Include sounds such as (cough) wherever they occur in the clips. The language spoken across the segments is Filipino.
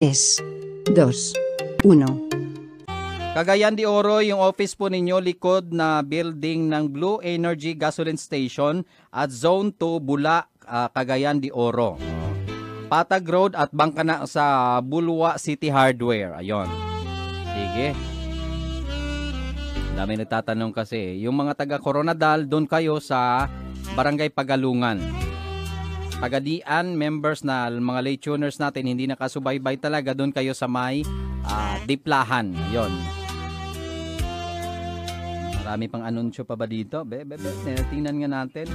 Es. 2. 1. Cagayan de Oro, yung office po ninyo likod na building ng Blue Energy Gasoline Station at Zone 2 Bula, ah, Cagayan de Oro. Patag Road at bangka na sa Bulwa City Hardware. Ayon. Sige. Dami nagtatanong kasi. Yung mga taga Coronadal, doon kayo sa Barangay Pagalungan. Pagadian, members na mga late tuners natin, hindi nakasubaybay talaga, doon kayo sa may ah, Diplahan. Yon. Marami pang anunsyo pa ba dito? Be, be, be, tingnan nga natin.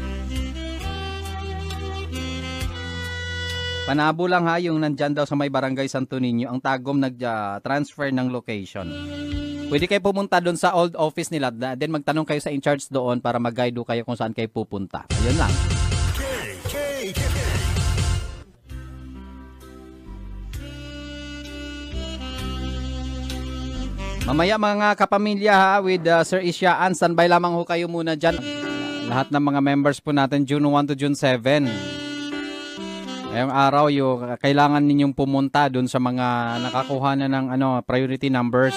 Panabo lang ha, yung nandyan daw sa may barangay Santo Niño, ang tagom nag-transfer ng location. Pwede kayo pumunta doon sa old office nila, then magtanong kayo sa in-charge doon para mag-guide kayo kung saan kayo pupunta. Ayun lang. Mamaya mga kapamilya ha, with uh, Sir Isyaan, standby lamang ho kayo muna dyan. Lahat ng mga members po natin, June 1 to June 7. Ngayong araw, yung kailangan ninyong pumunta doon sa mga nakakuha na ng ano, priority numbers.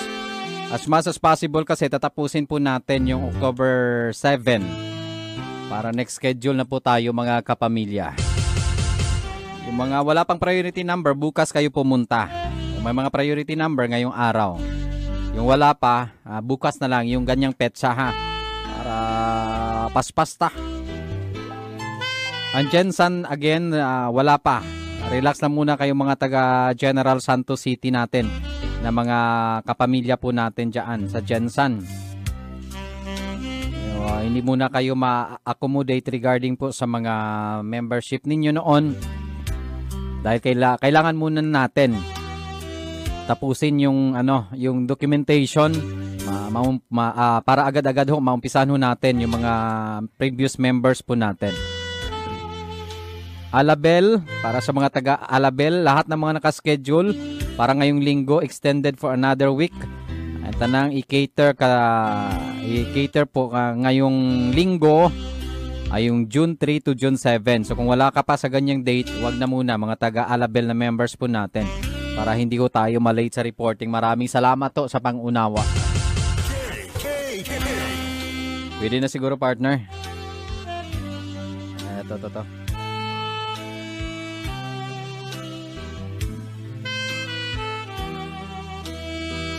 As much as possible kasi tatapusin po natin yung October 7 para next schedule na po tayo mga kapamilya. Yung mga wala pang priority number, bukas kayo pumunta. Kung may mga priority number ngayong araw. Yung wala pa, ah, bukas na lang yung ganyang petsa ha. Para paspasta. Ang Jensen again, ah, wala pa. Relax lang muna kayo mga taga General Santos City natin na mga kapamilya po natin dyan sa Jensen. Uh, hindi muna kayo ma-accommodate regarding po sa mga membership ninyo noon. Dahil kaila, kailangan muna natin tapusin yung ano, yung documentation ma, ma, ma, ah, para agad-agad ho maumpisahan ho natin yung mga previous members po natin. Alabel, para sa mga taga Alabel, lahat ng mga nakaschedule para ngayong linggo extended for another week. At tanang i-cater ka i-cater po ka ngayong linggo ay yung June 3 to June 7. So kung wala ka pa sa ganyang date, wag na muna mga taga Alabel na members po natin para hindi ko tayo malate sa reporting. Maraming salamat to sa pangunawa. Pwede na siguro partner. Eto, to, to.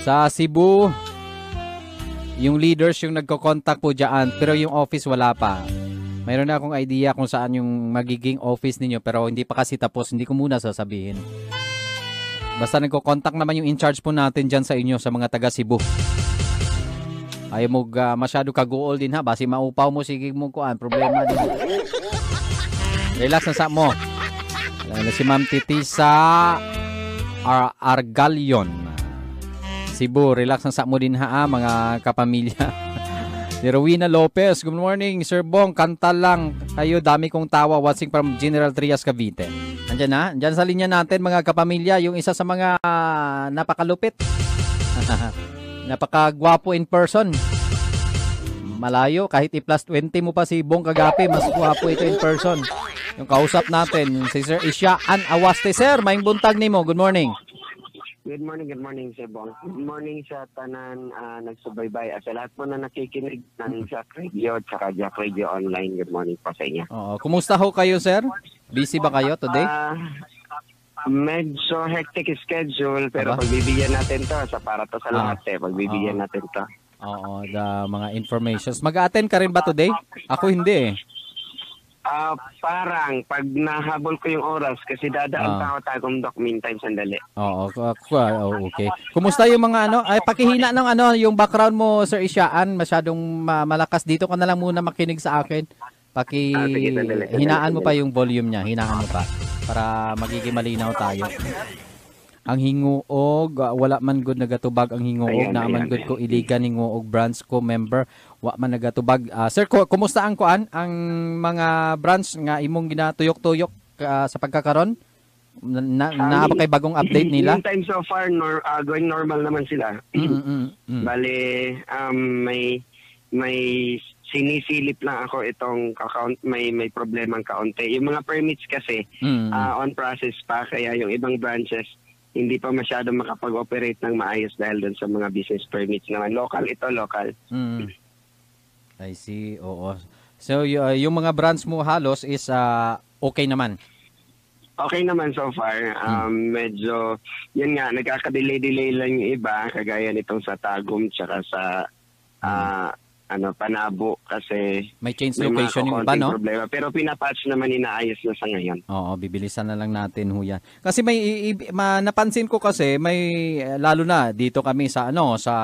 Sa Cebu, yung leaders yung nagko-contact po dyan, pero yung office wala pa. Mayroon na akong idea kung saan yung magiging office ninyo, pero hindi pa kasi tapos, hindi ko muna sasabihin. Basta nagko-contact naman yung in-charge po natin dyan sa inyo, sa mga taga Cebu. Ayaw mo uh, masyado kaguol din ha, basi maupaw mo, sige mo kuan, problema din. Relax na sa mo. Ayan na si Ma'am Titisa Ar Argalion. Cebu, relax na sa mo din ha, mga kapamilya. (laughs) ni Rowena Lopez, good morning, Sir Bong, kanta lang kayo, dami kong tawa, watching from General Trias, Cavite. Andyan na, andyan sa linya natin mga kapamilya, yung isa sa mga ah, napakalupit. (laughs) Napakagwapo in person. Malayo, kahit i-plus 20 mo pa si Bong Kagapi, mas gwapo ito in person. Yung kausap natin, si Sir Isyaan Awaste. Sir, maing buntag nimo. Good morning. Good morning, good morning, Sir Bong. Good morning sa tanan uh, nagsubaybay. At sa lahat po na nakikinig ng Jack Radio at saka Jack Radio Online, good morning po sa inyo. Oo, kumusta ho kayo, sir? Busy ba kayo today? Ah, medyo hectic schedule, pero Aba? pagbibigyan natin to sa para to sa Ah. lahat eh. Pagbibigyan Ah. natin to. Oo, the mga informations. Mag-attend ka rin ba today? Ako hindi eh. Ah, parang pag nahabol ko yung oras kasi dadaan Ah. pa ako tagong doc meantime sandali. Oo, ku- ku- oh, okay. Kumusta yung mga ano? Ay, pakihina ng ano, yung background mo, Sir Isyaan. Masyadong ma- malakas dito ka na lang muna makinig sa akin. Paki Ah, sige, sandali, sandali, hinaan mo pa yung volume niya, hinaan mo pa para magiging malinaw tayo. Ang hinguog, ah, wala man good nagatubag ang hinguog Ayan, na man ayan, ayan. ko iligan hinguog branch ko member wa man nagatubag. Ah, sir, ko, kumusta ang kuan ang mga branch nga imong ginatuyok-tuyok ah, sa pagkakaron? Na, na, ba kay bagong update nila? Meantime so far, nor, ah, going normal naman sila. Mm, mm, mm. (clears throat) Bale, um, may may sinisilip lang ako itong account may may problemang kaunti. Yung mga permits kasi Mm. ah, on process pa kaya yung ibang branches hindi pa masyado makapag-operate ng maayos dahil dun sa mga business permits naman. Local ito, local. Mm. I see. Oo. So y- uh, yung mga brands mo halos is ah, okay naman. Okay naman so far. Um, medyo, yun nga, nagkaka-delay-delay lang yung iba, kagaya nitong sa Tagum tsaka sa ah, ano, Panabo kasi May change may location yung iba, no? problema. Pero pinapatch naman inaayos na sa ngayon. Oo, bibilisan na lang natin ho yan. Kasi may ma, napansin ko kasi may eh, lalo na dito kami sa ano sa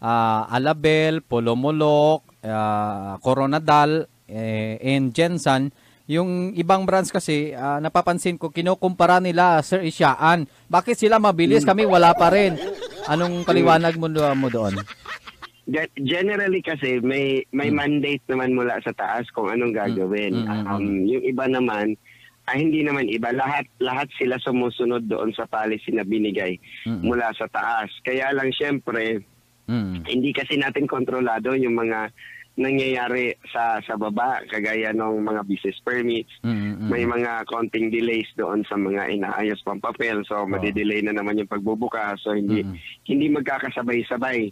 ah, Alabel, Polomolok, ah, Coronadal, eh, and Jensen, yung ibang brands kasi ah, napapansin ko kinukumpara nila Sir Isyaan. Bakit sila mabilis kami wala pa rin? Anong paliwanag mo, mo doon? Ge- Generally kasi may may mandate naman mula sa taas kung anong gagawin. Mm, mm, Um, yung iba naman ay hindi naman iba lahat lahat sila sumusunod doon sa policy na binigay Mm. mula sa taas. Kaya lang syempre Mm. hindi kasi natin kontrolado yung mga nangyayari sa sa baba kagaya ng mga business permits. Mm, mm, mm. May mga konting delays doon sa mga inaayos pang papel so madidelay na naman yung pagbubuka so hindi Mm. hindi magkakasabay-sabay.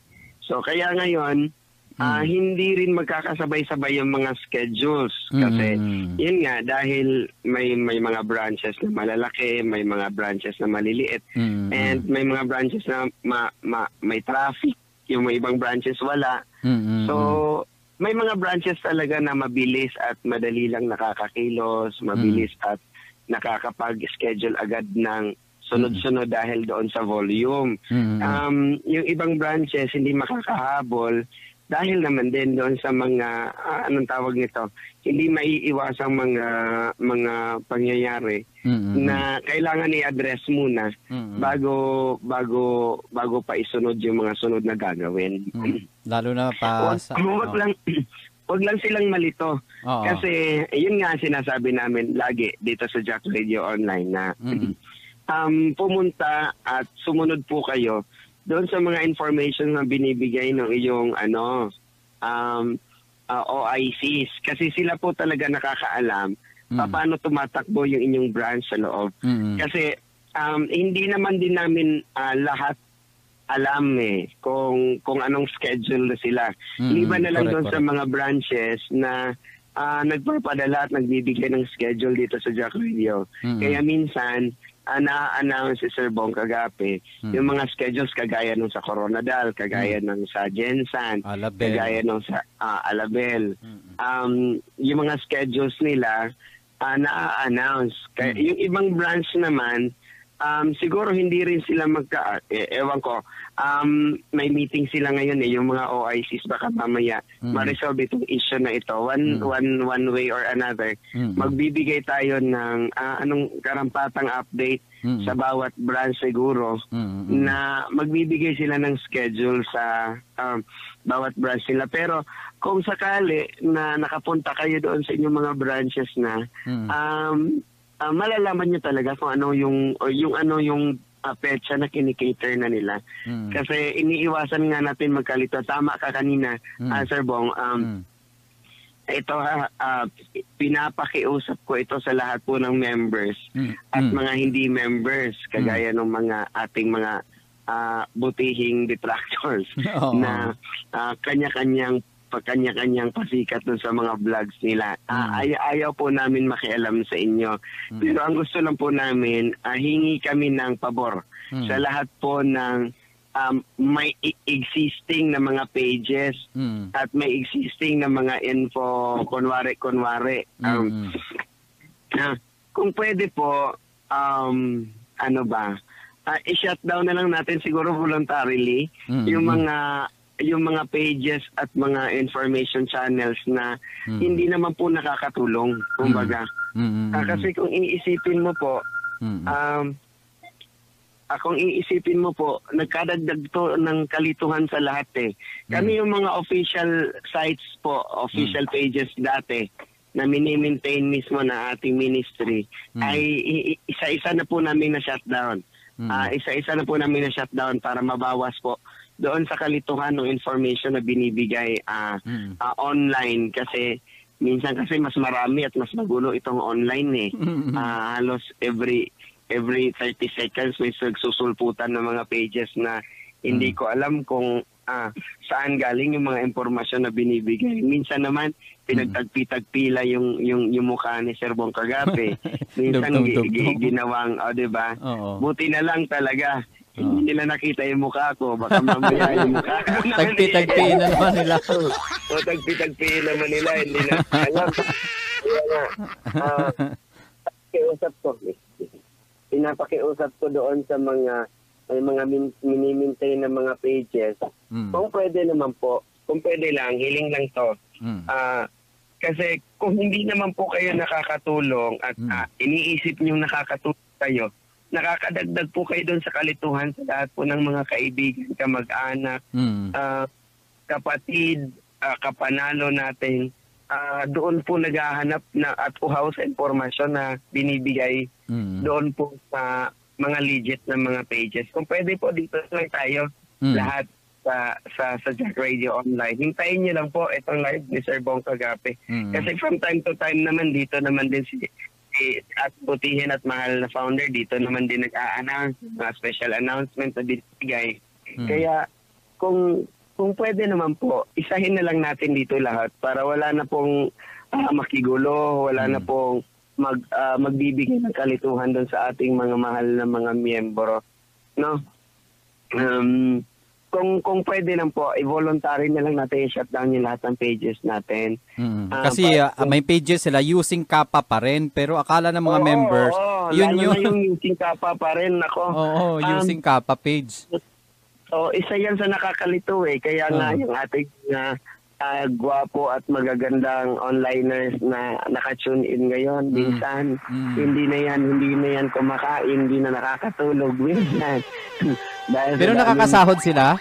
So kaya ngayon ah, hindi rin magkakasabay-sabay yung mga schedules kasi Mm. yun nga dahil may may mga branches na malalaki, may mga branches na maliliit Mm, mm. and may mga branches na ma, ma- may traffic, yung may ibang branches wala. Mm, mm, So may mga branches talaga na mabilis at madali lang nakakakilos, mabilis at nakakapag-schedule agad ng sunod-sunod dahil doon sa volume. mm. Um, yung ibang branches hindi makakahabol dahil naman din doon sa mga ah, anong tawag nito, hindi maiiwasang mga mga pangyayari Mm, mm, mm. na kailangan i-address muna Mm, mm. bago bago bago pa isunod yung mga sunod na gagawin. Mm. Lalo na pa Wag, sa... (clears throat) wag oh. lang (clears throat) wag lang silang malito. Oo. Kasi yun nga sinasabi namin lagi dito sa Jack Radio Online na Mm. Um, pumunta at sumunod po kayo doon sa mga information na binibigay ng iyong ano um, uh, OICs kasi sila po talaga nakakaalam Mm. paano tumatakbo yung inyong branch sa loob. Mm, mm. Kasi um, hindi naman din namin ah, lahat alam eh kung kung anong schedule na sila. Mm, Liban na lang correct, doon sa mga branches na ah, nagpapadala at nagbibigay ng schedule dito sa Jack Radio. Mm, Kaya minsan uh, na-announce si Sir Bong Kagape Mm. yung mga schedules kagaya nung sa Coronadal, kagaya nung sa Jensan, Alabel. kagaya nung sa ah, Alabel Mm, um, yung mga schedules nila uh, na-announce. Kaya Mm. yung ibang branch naman, um, siguro hindi rin sila magka... Eh, ewan ko, um, may meeting sila ngayon eh, yung mga OICs, baka mamaya Mm. ma-resolve itong issue na ito. One, Mm. one, one way or another. Mm, mm. Magbibigay tayo ng ah, anong karampatang update Mm, sa bawat branch siguro mm, mm, mm. na magbibigay sila ng schedule sa um, bawat branch nila. Pero kung sakali na nakapunta kayo doon sa inyong mga branches na, Mm. um, ah, malalaman nyo talaga kung ano yung, yung ano yung ah, petsa na kinikater na nila. Mm. Kasi iniiwasan nga natin magkalito. Tama ka kanina, Mm. ah, Sir Bong. Um, Mm. Ito ha, ah, pinapakiusap ko ito sa lahat po ng members Mm. at Mm. mga hindi members kagaya ng mga ating mga ah, butihing detractors (laughs) Oo. na ah, kanya-kanyang kanya-kanyang pasikat dun sa mga vlogs nila. Mm. ay- ayaw po namin makialam sa inyo. Mm. Pero ang gusto lang po namin, ah, hingi kami ng pabor Mm. sa lahat po ng um, may existing na mga pages Mm. at may existing na mga info kunwari-kunwari. Um, Mm. Ah, kung pwede po, um, ano ba, ah, i-shutdown na lang natin siguro voluntarily Mm, yung mga yung mga pages at mga information channels na Mm. hindi naman po nakakatulong, kumbaga. Mm. Ah, kasi kung iisipin mo po, Mm. um, ah, kung iisipin mo po, nagkadagdag to ng kalituhan sa lahat eh. Kami yung mga official sites po, official pages dati, na mini-maintain mismo na ating ministry, Mm. ay isa-isa na po namin na shutdown. Mm. Ah, isa-isa na po namin na shutdown para mabawas po doon sa kalituhan ng information na binibigay ah, Mm. ah, online kasi minsan kasi mas marami at mas magulo itong online eh. Mm. Ah, halos every every 30 seconds may susulputan ng mga pages na hindi ko alam kung ah, saan galing yung mga impormasyon na binibigay. Minsan naman pinagtagpi-tagpila yung yung yung mukha ni Sir Bong Kagape. (laughs) Minsan dugtong. ginawang, oh, 'di ba? Buti na lang talaga. Hindi nila nakita yung mukha ko. Baka mamaya (laughs) yung mukha ko. Tagpi-tagpiin na naman nila. o tagpi-tagpiin naman nila. Hindi na alam. Kaya nga, ah, pakiusap ko. Pinapakiusap ko doon sa mga may mga min, minimaintain na mga pages. Mm. Kung pwede naman po, kung pwede lang, hiling lang to. Mm. Ah, kasi kung hindi naman po kayo nakakatulong at Mm. ah, iniisip niyo nakakatulong kayo, nakakadagdag po kayo doon sa kalituhan sa lahat po ng mga kaibigan, kamag-anak, Mm. ah, kapatid, ah, kapanalo natin. Ah, doon po naghahanap na at uhaw sa impormasyon na binibigay Mm. doon po sa mga legit na mga pages. Kung pwede po dito lang tayo Mm. lahat sa sa sa Jack Radio Online. Hintayin niyo lang po itong live ni Sir Bong Kagape. Mm. Kasi from time to time naman dito naman din si, at butihin at mahal na founder dito naman din nag-a-announce mga special announcement na binibigay. Mm. Kaya kung kung pwede naman po, isahin na lang natin dito lahat para wala na pong ah, makigulo, wala na Mm. pong mag ah, magbibigay ng kalituhan doon sa ating mga mahal na mga miyembro, no? Um, kung kung pwede lang po, i-voluntary na lang natin i-shutdown yung lahat ng pages natin. Mm. Ah, Kasi but- ah, may pages sila using kappa pa rin pero akala ng mga Oo, members oo, yun lalo yun. na yung (laughs) using kapa pa rin ako. Oo, Um, using kappa page. So, isa yan sa nakakalito eh. Kaya nga Oo. yung ating na ah, gwapo at magagandang onliners na naka-tune in ngayon, Mm. minsan, Mm. hindi na yan, hindi na yan kumakain, hindi na nakakatulog, (laughs) minsan. Dahil Pero nakakasahod sila?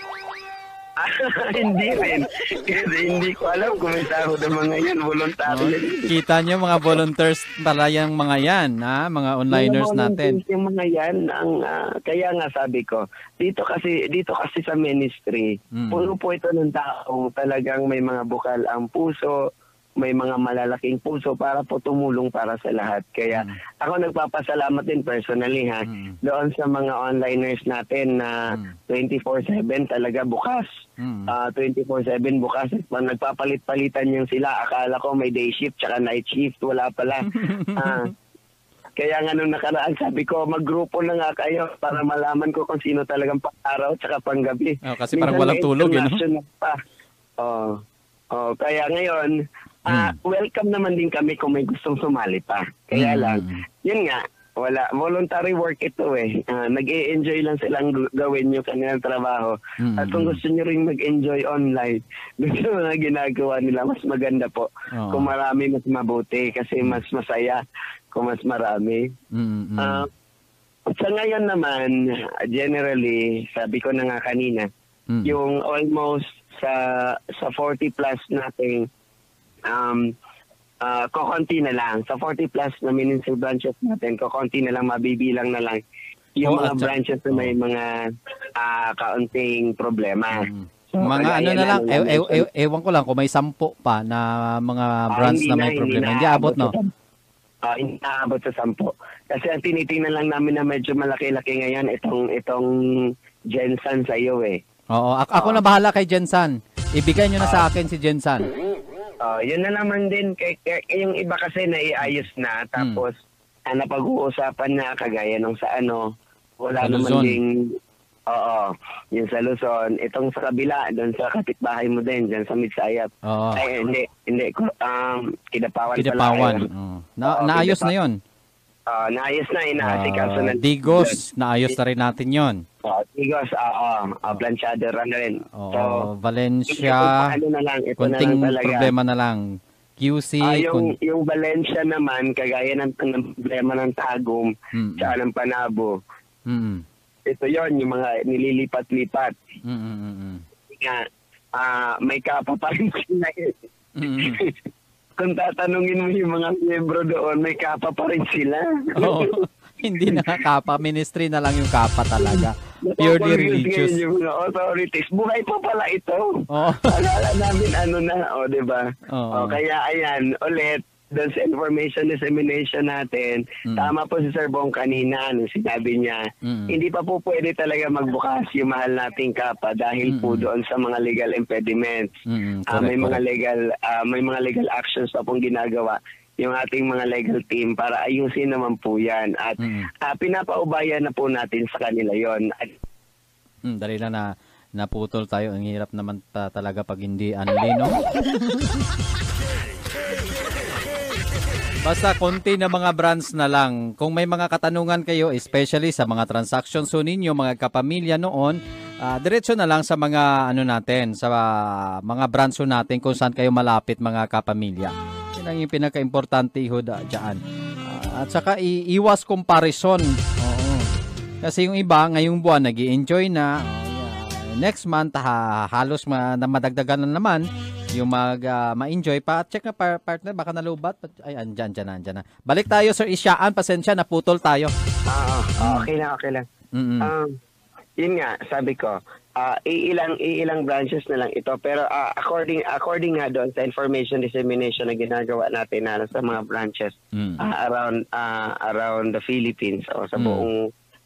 (laughs) hindi rin. Kasi hindi ko alam kung may sahod ang mga yan, voluntary Oh, kita nyo mga volunteers pala yung mga yan, ha? mga onliners Mga natin. Yung mga yan, ang, ah, kaya nga sabi ko, dito kasi dito kasi sa ministry, Mm. puro po ito ng taong talagang may mga bukal ang puso, may mga malalaking puso para po tumulong para sa lahat. Kaya Mm. ako nagpapasalamat din personally ha, Mm. doon sa mga onliners natin na Mm. 24/7 talaga bukas. Mm. Ah, 24/7 bukas. Pag nagpapalit-palitan yung sila, akala ko may day shift tsaka night shift. Wala pala. (laughs) Ah, kaya nga nung nakaraan, sabi ko, maggrupo na nga kayo para malaman ko kung sino talagang pang-araw tsaka pang-gabi. Oh, kasi parang walang tulog, eh, no? international Pa. Oh. Oh, kaya ngayon, ah, Mm. welcome naman din kami kung may gustong sumali pa. Kaya Mm. lang, yun nga, wala voluntary work ito eh. Ah, nag-e-enjoy lang silang gawin yung kanilang trabaho. Mm. At kung gusto nyo rin mag-enjoy online, (laughs) gusto mga ginagawa nila, mas maganda po. Oo. Kung marami, mas mabuti kasi mas masaya kung mas marami. Mm, mm. Ah, sa ngayon naman, generally, sabi ko na nga kanina, Mm. yung almost sa sa 40 plus nating um ah, kokonti na lang. Sa 40 plus na municipal branches natin, kokonti na lang, mabibilang na lang yung Oh, mga branches na may mga ah, kaunting problema. Mm. So, mga ano na lang, ew, mention- ew, ewan ko lang kung may sampo pa na mga Ah, brands hindi na may hindi problema. Hindi naabot abot, no? Ah, hindi naabot sa sampo. Kasi ang tinitingnan lang namin na medyo malaki-laki ngayon itong itong Jensen sa iyo eh. Oo, ak- ako na bahala kay Jensan. Ibigay nyo na sa akin si Jensan. Ah, yun na naman din kay, kay yung iba kasi naiayos na tapos ah, napag-uusapan na kagaya nung sa ano wala Sa naman Luzon. ding Oo, yung sa Luzon, itong sa kabila, doon sa kapitbahay mo din, dyan sa Midsayap. Oo. Ay, hindi, hindi, um, Kidapawan pala. Kidapawan. kayo. Oo. Na, Oo, naayos Kidapa- na yon. Ah, naayos na, inaasikaso Ah, na. Digos, naayos na rin natin yon. Oh, Digos, oo. Uh, Blanchado rin na rin. Oo, ito, Valencia, ano na lang, ito konting na lang talaga. problema na lang. QC, Ah, yung, kun- yung Valencia naman, kagaya ng, ng problema ng Tagum, Mm, tsaka ng Panabo, mm, ito yon yung mga nililipat-lipat. mm, mm, mm, mm. Nga, ah, may kapa pa rin sila. Mm, mm. (laughs) Kung tatanungin mo yung mga miyembro doon, may kapa pa rin sila. Oo. (laughs) Hindi na kapa, ministry na lang yung kapa talaga. purely religious. Yung mga authorities. Buhay pa pala ito. Oo. Akala namin ano na, o, di ba? Oo. O, kaya ayan, ulit, doon sa information dissemination natin, Mm. tama po si Sir Bong kanina, nung sinabi niya, Mm. hindi pa po pwede talaga magbukas yung mahal nating kapa dahil po Mm. doon sa mga legal impediments. Mm, Ah, may mga legal ah, may mga legal actions pa pong ginagawa yung ating mga legal team para ayusin naman po yan. At Mm. ah, pinapaubayan na po natin sa kanila yon. Mm, dali na na naputol tayo. Ang hirap naman ta- talaga pag hindi unli, no? (laughs) Basta konti na mga brands na lang. Kung may mga katanungan kayo, especially sa mga transactions so ninyo, mga kapamilya noon, ah, diretso na lang sa mga ano natin, sa ah, mga brands natin kung saan kayo malapit mga kapamilya. Yan ang yung pinaka-importante ho da, dyan. Ah, at saka i- iwas comparison. Oo. Kasi yung iba, ngayong buwan, nag enjoy na. Yeah. Next month, ha, halos ma, na madagdagan na naman yung mag, ah, ma-enjoy pa. Check na par- partner, baka nalubat. Ay, andyan, andyan, andyan na. Balik tayo, Sir Isyaan. Pasensya, naputol tayo. ah, ah, okay lang, okay lang. Mm-mm. Um, yun nga, sabi ko, ah, iilang iilang branches na lang ito pero ah, according according nga doon sa information dissemination na ginagawa natin na sa mga branches Mm. ah, around ah, around the Philippines o sa Mm. buong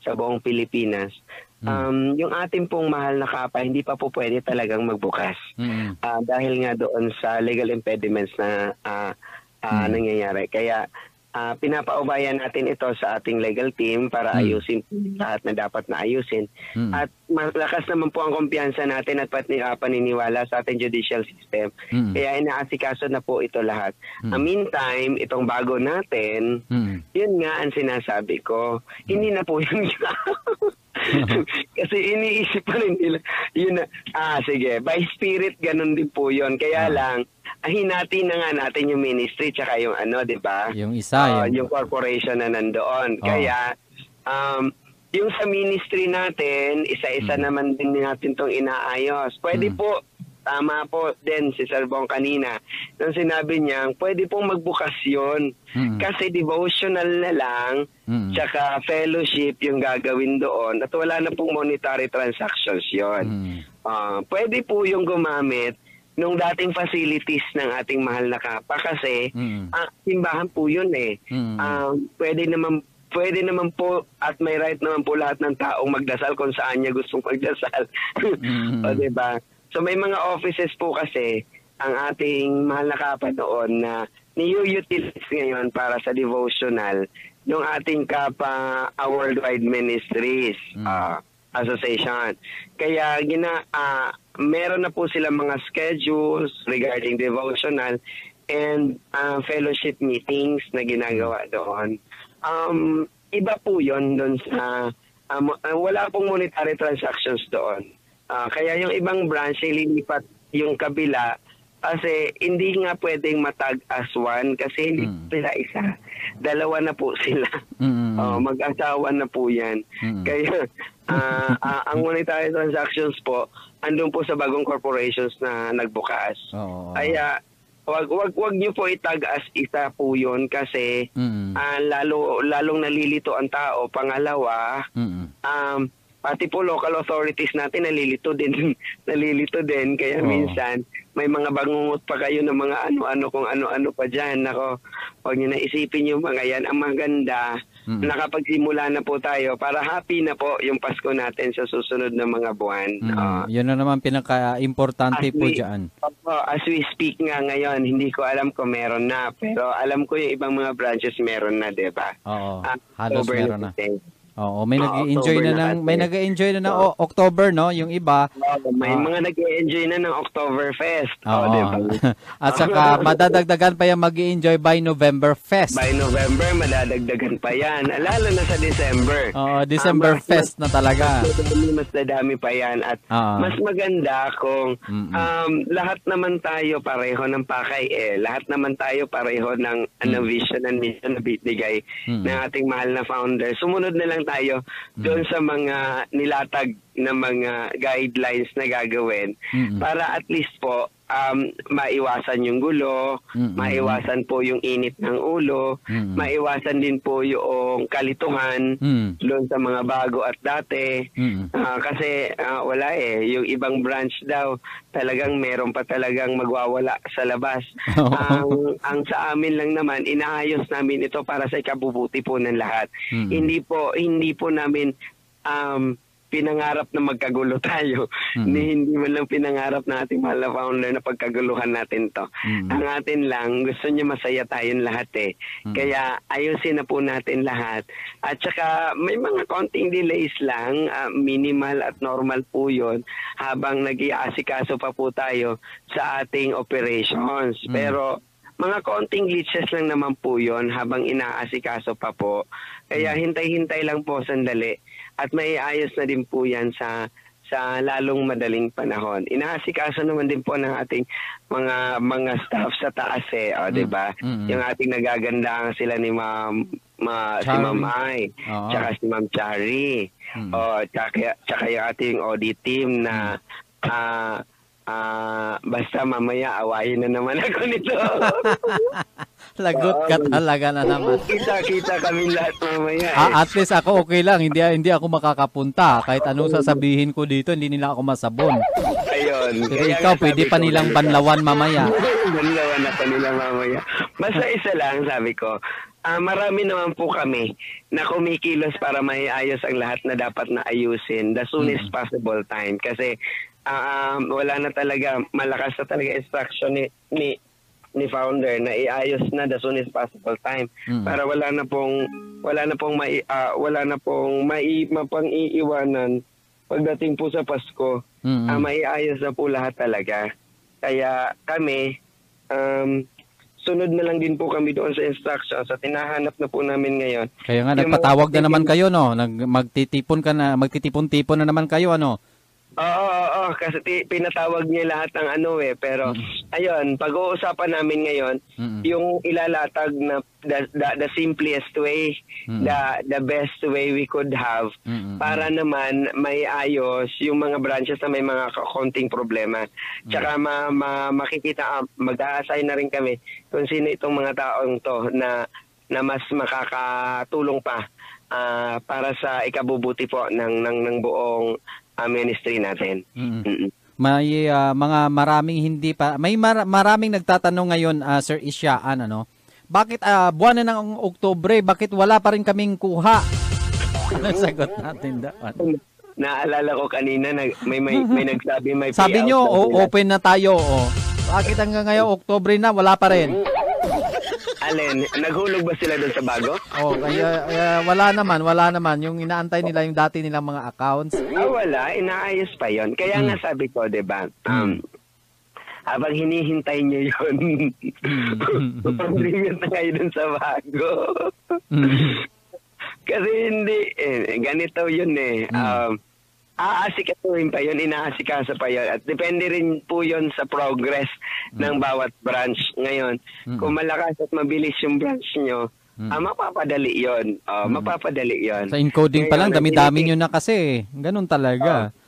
sa buong Pilipinas. Um, yung ating pong mahal na kapa hindi pa po pwede talagang magbukas. Mm-mm. Ah, dahil nga doon sa legal impediments na ah, ah, Mm. nangyayari. Kaya ah, pinapaubayan natin ito sa ating legal team para Mm. ayusin lahat na dapat na ayusin. Mm. At malakas naman po ang kumpiyansa natin at pati, ah, paniniwala sa ating judicial system. Mm. Kaya inaasikaso na po ito lahat. Mm. Uh, meantime, itong bago natin, Mm. yun nga ang sinasabi ko. Hindi na po yun (laughs) Kasi iniisip pa rin nila. Yun na, ah sige, by spirit ganun din po yun. Kaya Ah. lang, hinati na nga natin yung ministry tsaka yung ano, di ba? Yung isa, Ah, yung- yung corporation na nandoon. Oh. Kaya, um, yung sa ministry natin, isa-isa Mm. naman din natin tong inaayos. Pwede Mm. po, tama po din si Sir Bong kanina, nung sinabi niya, pwede pong magbukas yun. Mm. Kasi devotional na lang, Mm. tsaka fellowship yung gagawin doon at wala na pong monetary transactions yon. Mm. Ah, pwede po yung gumamit nung dating facilities ng ating mahal na kapa kasi Mm. ah, simbahan po yun eh. Mm. Ah, pwede naman pwede naman po at may right naman po lahat ng taong magdasal kung saan niya gustong magdasal. Mm. (laughs) o diba? So may mga offices po kasi ang ating mahal na kapa doon na niyo-utilize ngayon para sa devotional yung ating kapa ah, Worldwide Ministries Mm. ah, Association. Kaya gina ah, meron na po sila mga schedules regarding devotional and ah, fellowship meetings na ginagawa doon. Um, iba po yon doon sa ah, wala pong monetary transactions doon. Ah, kaya yung ibang branch ililipat yung kabila kasi hindi nga pwedeng matag as one kasi hindi Mm. sila isa. Dalawa na po sila. Mm. Oh, mag-asawa na po yan. Mm. Kaya ah, (laughs) ah, ang monetary transactions po andun po sa bagong corporations na nagbukas. Oo. Kaya wag wag wag niyo po itag as isa po 'yon kasi Mm. ah, lalo lalong nalilito ang tao. Pangalawa, Mm. um, pati po local authorities natin nalilito din (laughs) nalilito din kaya Oo. minsan may mga bangungot pa kayo ng mga ano-ano kung ano-ano pa diyan nako wag niyo na isipin yung mga yan ang maganda Mm. nakapagsimula na po tayo para happy na po yung Pasko natin sa susunod na mga buwan Mm. Ah, Yun na naman pinaka-importante po we- dyan. Opo, as we speak nga ngayon, hindi ko alam kung meron na. Pero alam ko yung ibang mga branches meron na, di ba? Oo. Ah, Halos meron na. Oo, may Ah, nag-enjoy October na na ng may kasi. nag-enjoy na ng o- October, no? Yung iba. Oo, may Ah. mga nag-enjoy na ng Oktoberfest. Oo. Oh, di ba? (laughs) At saka (laughs) madadagdagan pa yung mag-enjoy by November Fest. By November, madadagdagan pa yan. Lalo na sa December. Oo, December Ah, mas- Fest na talaga. Mas dadami, mas dadami pa yan. At Oo. mas maganda kung Mm-mm. um, lahat naman tayo pareho ng pakay eh. Lahat naman tayo pareho ng ano, vision and mission na binigay Mm. ng ating mahal na founder. Sumunod na lang tayo doon sa mga nilatag na mga guidelines na gagawin Mm-mm. para at least po um, maiwasan yung gulo, Mm-mm. maiwasan po yung init ng ulo, Mm-mm. maiwasan din po yung kalituhan Mm. doon sa mga bago at dati. Mm. Ah, kasi ah, wala eh, yung ibang branch daw talagang meron pa talagang magwawala sa labas. Ang ang sa amin lang naman inaayos namin ito para sa ikabubuti po ng lahat. Mm. Hindi po hindi po namin um pinangarap na magkagulo (laughs) tayo. Mm. Hindi, hindi man lang pinangarap ng ating mahal na founder na pagkaguluhan natin to. Mm. Ang atin lang, gusto niya masaya tayong lahat eh. Mm. Kaya ayusin na po natin lahat. At saka may mga konting delays lang, ah, minimal at normal po yun habang nag-iasikaso pa po tayo sa ating operations. Mm. Pero mga konting glitches lang naman po yon habang inaasikaso pa po. Kaya hintay-hintay lang po sandali at may ayos na din po yan sa sa lalong madaling panahon. Inaasikaso naman din po ng ating mga mga staff sa taas eh, o, 'di ba? Mm. Yung ating nagagandang sila ni Ma'am ma, si. Ma'am Ai, tsaka si Ma'am Chari. Mm. O, tsaka, tsaka yung ating audit team na ah ah, basta mamaya awayin na naman ako nito. (laughs) Lagot ka talaga na naman. Kita-kita kami lahat mamaya eh. Ah, at least ako okay lang, hindi hindi ako makakapunta. Kahit anong sasabihin ko dito, hindi nila ako masabon. Ayun. Pero Kaya ikaw, pwede pa nilang ganito. banlawan mamaya. (laughs) banlawan ako nila mamaya. Basta isa lang, sabi ko, ah marami naman po kami na kumikilos para maiayos ang lahat na dapat na ayusin the soonest Mm. possible time. Kasi ah, um, wala na talaga, malakas na talaga instruction ni, ni ni founder na iayos na the soonest possible time Mm. para wala na pong wala na pong mai, ah, wala na pong mai mapang-iiwanan pagdating po sa Pasko Mm. ah, maiayos na po lahat talaga. Kaya kami, um, sunod na lang din po kami doon sa instructions at tinahanap na po namin ngayon. Kaya nga nagpatawag na naman kayo no, nag magtitipon ka na, magtitipon-tipon na naman kayo ano. Oo, oo, kasi ti- pinatawag niya lahat ng ano eh. Pero, ayun, pag-uusapan namin ngayon, Mm. yung ilalatag na the, the, the simplest way, Mm. the, the best way we could have Mm, mm, para naman may ayos yung mga branches na may mga konting problema. Tsaka ma, ma, makikita, ah, mag-a-assign na rin kami kung sino itong mga taong to na, na mas makakatulong pa ah, para sa ikabubuti po ng, ng, ng buong ah, ministry natin. Mm. Mm-mm. May ah, mga maraming hindi pa may mar- maraming nagtatanong ngayon ah, Sir Isyaan ano. Bakit ah, buwan na ng Oktubre, bakit wala pa rin kaming kuha? (laughs) Ano sagot natin doon? Naalala ko kanina, nag, may, may, (laughs) may nagsabi may Sabi nyo, daw o, sila. open na tayo. Oh. Bakit hanggang ngayon, Oktubre na, wala pa rin? Alin, naghulog ba sila doon sa bago? Oh, kaya, kaya wala naman, wala naman. Yung inaantay nila yung dati nilang mga accounts. Ah, wala. Inaayos pa yon. Kaya Hmm. nga sabi ko, di ba, um, habang hinihintay niyo yun, (laughs) Hmm. pag-review na kayo dun sa bago. Mm. (laughs) Kasi hindi, eh, ganito yun eh. Hmm. Um, aasikasuhin pa yun, inaasikaso pa yun. At depende rin po yun sa progress ng bawat branch ngayon. Mm. Kung malakas at mabilis yung branch nyo, Mm. ah, mapapadali yun. Oh, Mapapadali yun. Sa encoding pa lang, Ngayon, dami-dami nyo na kasi. Ganun talaga. Oh,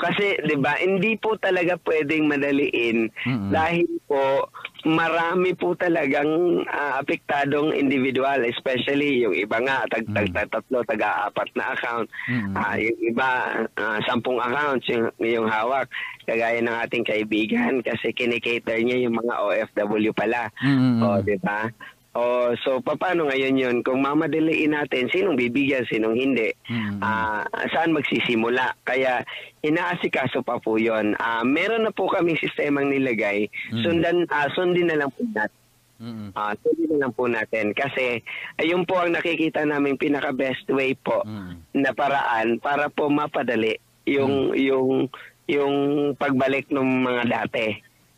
kasi 'di ba, hindi po talaga pwedeng madaliin Mm-mm. dahil po marami po talagang ah, apektadong individual, especially yung iba nga tag tag tag- tatlo taga-apat na account. Mm-mm. Ah, yung iba ah, sampung accounts yung, yung hawak kagaya ng ating kaibigan kasi kinikater niya yung mga OFW pala. Mm-mm. Oh, 'di ba? Oh, so paano ngayon 'yun? Kung mamadaliin natin, sinong bibigyan, sinong hindi? Mm-mm. Ah, saan magsisimula. Kaya inaasikaso pa po 'yon. Ah, meron na po kaming sistemang nilagay. Mm. Sundan ah, sundin na lang po natin. Mm-mm. Ah, sundin na lang po natin kasi ayun po ang nakikita namin pinaka best way po Mm. na paraan para po mapadali yung yung yung pagbalik ng mga dati.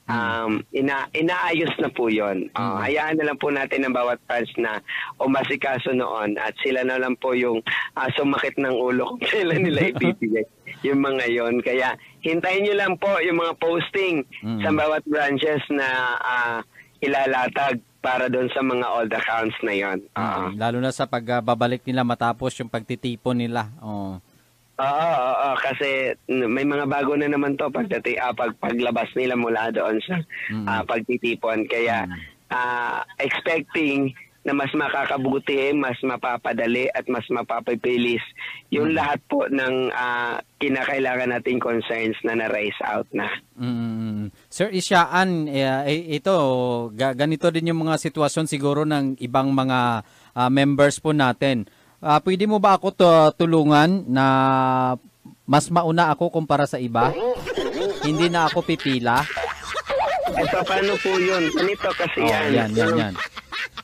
Um, ina inaayos na po 'yon. Ah, Mm. hayaan na lang po natin ang bawat branch na umasikaso noon at sila na lang po yung ah, sumakit ng ulo kung (laughs) kailan nila (laughs) ibibigay yung mga 'yon. Kaya hintayin niyo lang po yung mga posting Mm. sa bawat branches na ah, ilalatag para doon sa mga old accounts na 'yon. Ah. Mm, Lalo na sa pagbabalik nila matapos yung pagtitipon nila. Oh. Oo, oo, kasi may mga bago na naman to pagdati, ah, pag, paglabas nila mula doon sa Mm. ah, pagtitipon. Kaya ah, expecting na mas makakabuti, mas mapapadali at mas mapapipilis yung lahat po ng ah, kinakailangan nating concerns na na-raise out na. Mm. Sir Isyaan, eh, eh, ito, ga- ganito din yung mga sitwasyon siguro ng ibang mga ah, members po natin. Ah, pwede mo ba ako to- tulungan na mas mauna ako kumpara sa iba? Hindi na ako pipila? Ito, paano po yun? Ganito kasi Oh, yan. yan, yan, yan.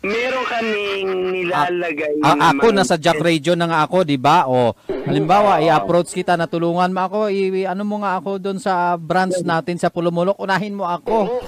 Meron kaming nilalagay Ah, na ako nasa Jack Radio na nga ako, 'di ba? O halimbawa, i-approach kita na tulungan mo ako, i- ano mo nga ako doon sa branch natin sa Pulumulok, unahin mo ako.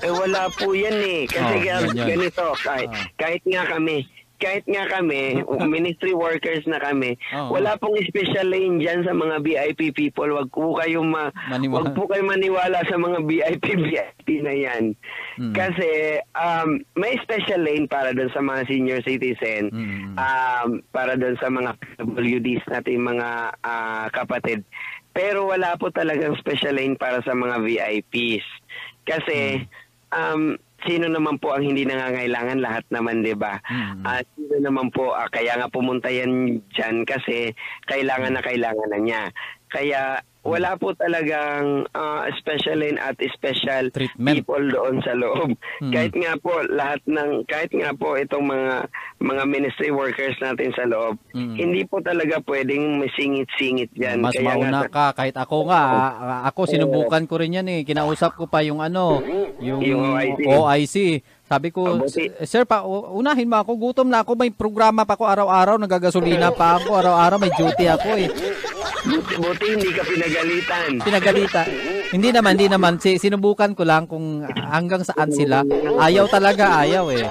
Eh wala po yan eh. Kasi Oh, ga- yan, yan. ganito, kahit, Ah. kahit nga kami, kahit nga kami, (laughs) ministry workers na kami, Oo. wala pong special lane dyan sa mga VIP people. Wag po kayong ma, Maniwala. wag po kayong maniwala sa mga VIP (laughs) VIP na yan. Mm. Kasi um, may special lane para doon sa mga senior citizen, Mm. um, para doon sa mga WDs natin mga ah, kapatid. Pero wala po talagang special lane para sa mga VIPs. Kasi um, sino naman po ang hindi nangangailangan lahat naman, 'di ba? Mm. At sino naman po ah, kaya nga pumunta yan diyan kasi kailangan na kailangan na niya. Kaya wala po talagang ah, special lane at special Treatment. people doon sa loob. Mm. Kahit nga po lahat ng kahit nga po itong mga mga ministry workers natin sa loob, Mm. hindi po talaga pwedeng may singit-singit diyan. Mas mauna ka kahit ako nga, ako sinubukan ko rin yan eh. Kinausap ko pa yung ano, yung, Yung OIC. OIC. Sabi ko, Mabuti. "S- sir pa, unahin mo ako, gutom na ako, may programa pa ako araw-araw, nagagasolina pa ako, araw-araw may duty ako eh. buti, buti hindi ka pinagalitan. Pinagalita. Hindi naman, hindi naman. Si, sinubukan ko lang kung hanggang saan sila. Ayaw talaga, ayaw eh.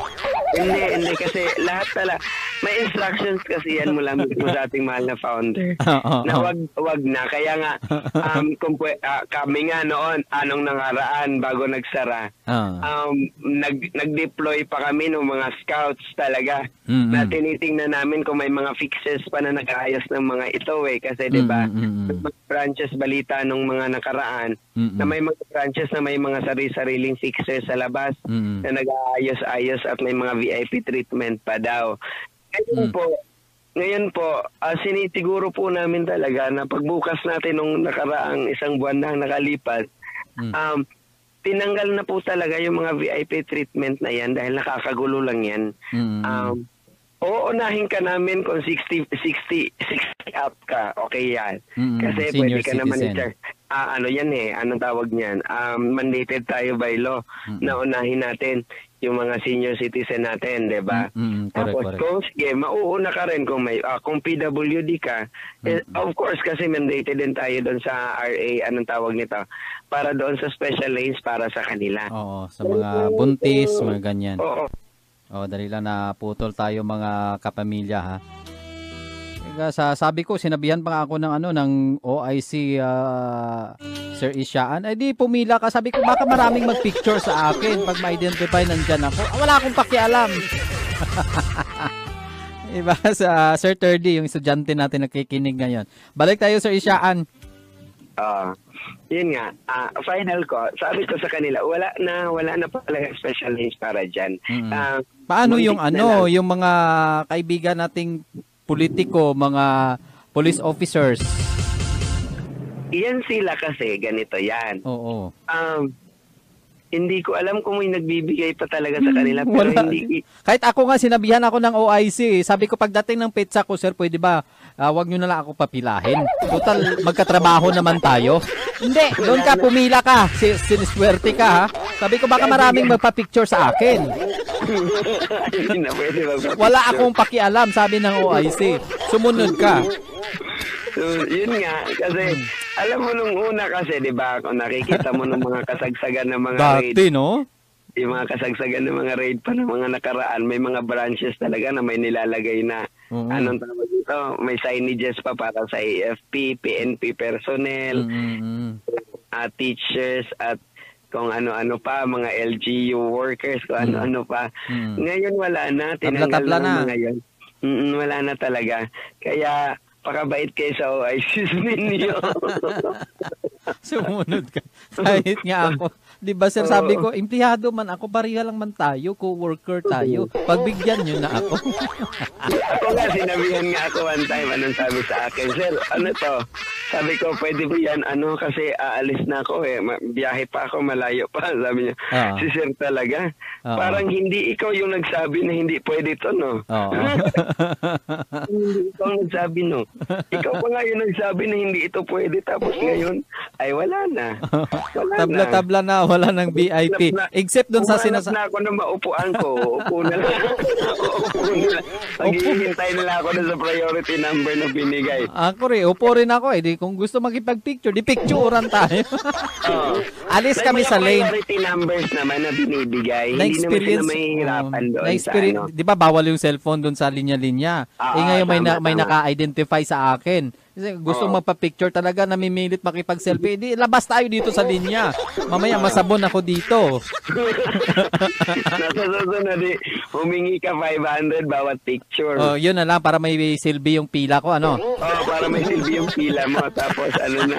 Hindi, hindi kasi lahat talaga may instructions kasi yan mula mismo sa ating mahal na founder. (laughs) Oo, na oo. wag wag na kaya nga um kung pwe- ah, kami nga noon anong nangaraan bago nagsara Ah. um nag nag-deploy pa kami ng mga scouts talaga Mm-mm. na tinitingnan namin kung may mga fixes pa na nag-aayos ng mga ito eh kasi 'di ba Mm-mm. may mga branches balita nung mga nakaraan Mm-mm. na may mga branches na may mga sari-sariling fixes sa labas Mm-mm. na nag-aayos-ayos at may mga VIP treatment pa daw. Ngayon Mm. po, ngayon po, uh, sinisiguro po namin talaga na pagbukas natin nung nakaraang isang buwan na nakalipas, Mm. um, tinanggal na po talaga yung mga VIP treatment na yan dahil nakakagulo lang yan. Mm. Um, uunahin ka namin kung 60, 60, 60 up ka, okay yan. Mm, Kasi senior pwede ka naman citizen. i Ah, ano yan eh, anong tawag niyan? Um, mandated tayo by law Mm. na unahin natin yung mga senior citizen natin, 'di ba? Mm, mm, correct, Tapos correct. kung sige, mauuna ka rin kung may ah, kung PWD ka. eh, of course kasi mandated din tayo doon sa RA, anong tawag nito? Para doon sa special lanes para sa kanila. Oo, sa mga buntis, mga ganyan. Oo. Oh, dali lang na putol tayo mga kapamilya ha. Kaya sa sabi ko, sinabihan pa nga ako ng ano ng OIC ah, Sir Isyaan. Ay di pumila ka. Sabi ko baka maraming magpicture sa akin pag ma-identify nandyan ako. Ah, wala akong pakialam. (laughs) Iba sa Sir Turdy, yung estudyante natin nakikinig ngayon. Balik tayo Sir Isyaan. Ah, yun nga, ah, final ko, sabi ko sa kanila, wala na, wala na pala special lanes para dyan. Mm. Ah, Paano yung ano, lang. yung mga kaibigan nating politiko, mga police officers? Yan sila kasi, ganito yan. Oo. Um, hindi ko alam kung may nagbibigay pa talaga sa kanila, pero Wala. hindi, Kahit ako nga, sinabihan ako ng OIC. eh. Sabi ko, pagdating ng pizza ko, sir, pwede ba, ah, wag nyo na lang ako papilahin. Total, magkatrabaho naman tayo. Hindi, doon ka, pumila ka. Si, siniswerte ka, ha? Sabi ko, baka maraming magpa-picture sa akin. Wala akong pakialam, sabi ng OIC. Sumunod ka. So, yun nga, kasi, alam mo nung una kasi, di ba, kung nakikita mo ng mga kasagsagan ng mga raid, Dati, no? Yung mga kasagsagan ng mga raid pa ng mga nakaraan, may mga branches talaga na may nilalagay na, Oo. anong tawag dito, may signages pa para sa AFP, PNP personnel, Mm-mm. ah, teachers, at kung ano-ano pa, mga LGU workers, kung ano-ano pa. Mm. Ngayon wala na, tinanggal Tabla-tabla na, na. ng mga yun. Mm, wala na talaga. Kaya napakabait kayo sa OICs (laughs) ninyo. (laughs) (laughs) Sumunod ka. Kahit nga ako. Di ba sir, sabi ko, empleyado man ako, pareha lang man tayo, co-worker tayo. Pagbigyan nyo na ako. (laughs) ako nga, sinabihan nga ako one time, anong sabi sa akin, Sir, ano to? Sabi ko, pwede ba yan, ano, kasi aalis na ako eh. Biyahe pa ako, malayo pa. (laughs) Sabi niya, Ah. si Sir talaga. Ah. Parang hindi ikaw yung nagsabi na hindi pwede to, no? Oo. hindi ikaw nagsabi, no? Ikaw pa nga yung nagsabi na hindi ito pwede. Tapos ngayon, ay wala na. (laughs) Wala na. Tabla-tabla na, wala ng VIP. Na- Except dun sa sinasa... na ako na maupuan ko. Upo (laughs) na lang. Upo na lang. Maghihintay na lang ako na sa priority number na binigay. Ako rin, upo rin ako eh. Di, kung gusto makipag-picture, di picturean tayo. (laughs) Oo. Alis kami sa lane. priority numbers naman na binibigay. Hindi naman sila mahihirapan doon na-experience, sa ano. di ba bawal yung cellphone doon sa linya-linya? Ah, eh ngayon may, na, tama, may tama. naka-identify sa akin. Kasi gusto Oo. magpa-picture talaga, namimilit makipag-selfie. Di, labas tayo dito sa linya. Mamaya masabon ako dito. (laughs) Nasa susunod, eh, humingi ka 500 bawat picture. Oh, yun na lang para may silbi yung pila ko, ano? Oh, para may silbi yung pila mo. Tapos ano na,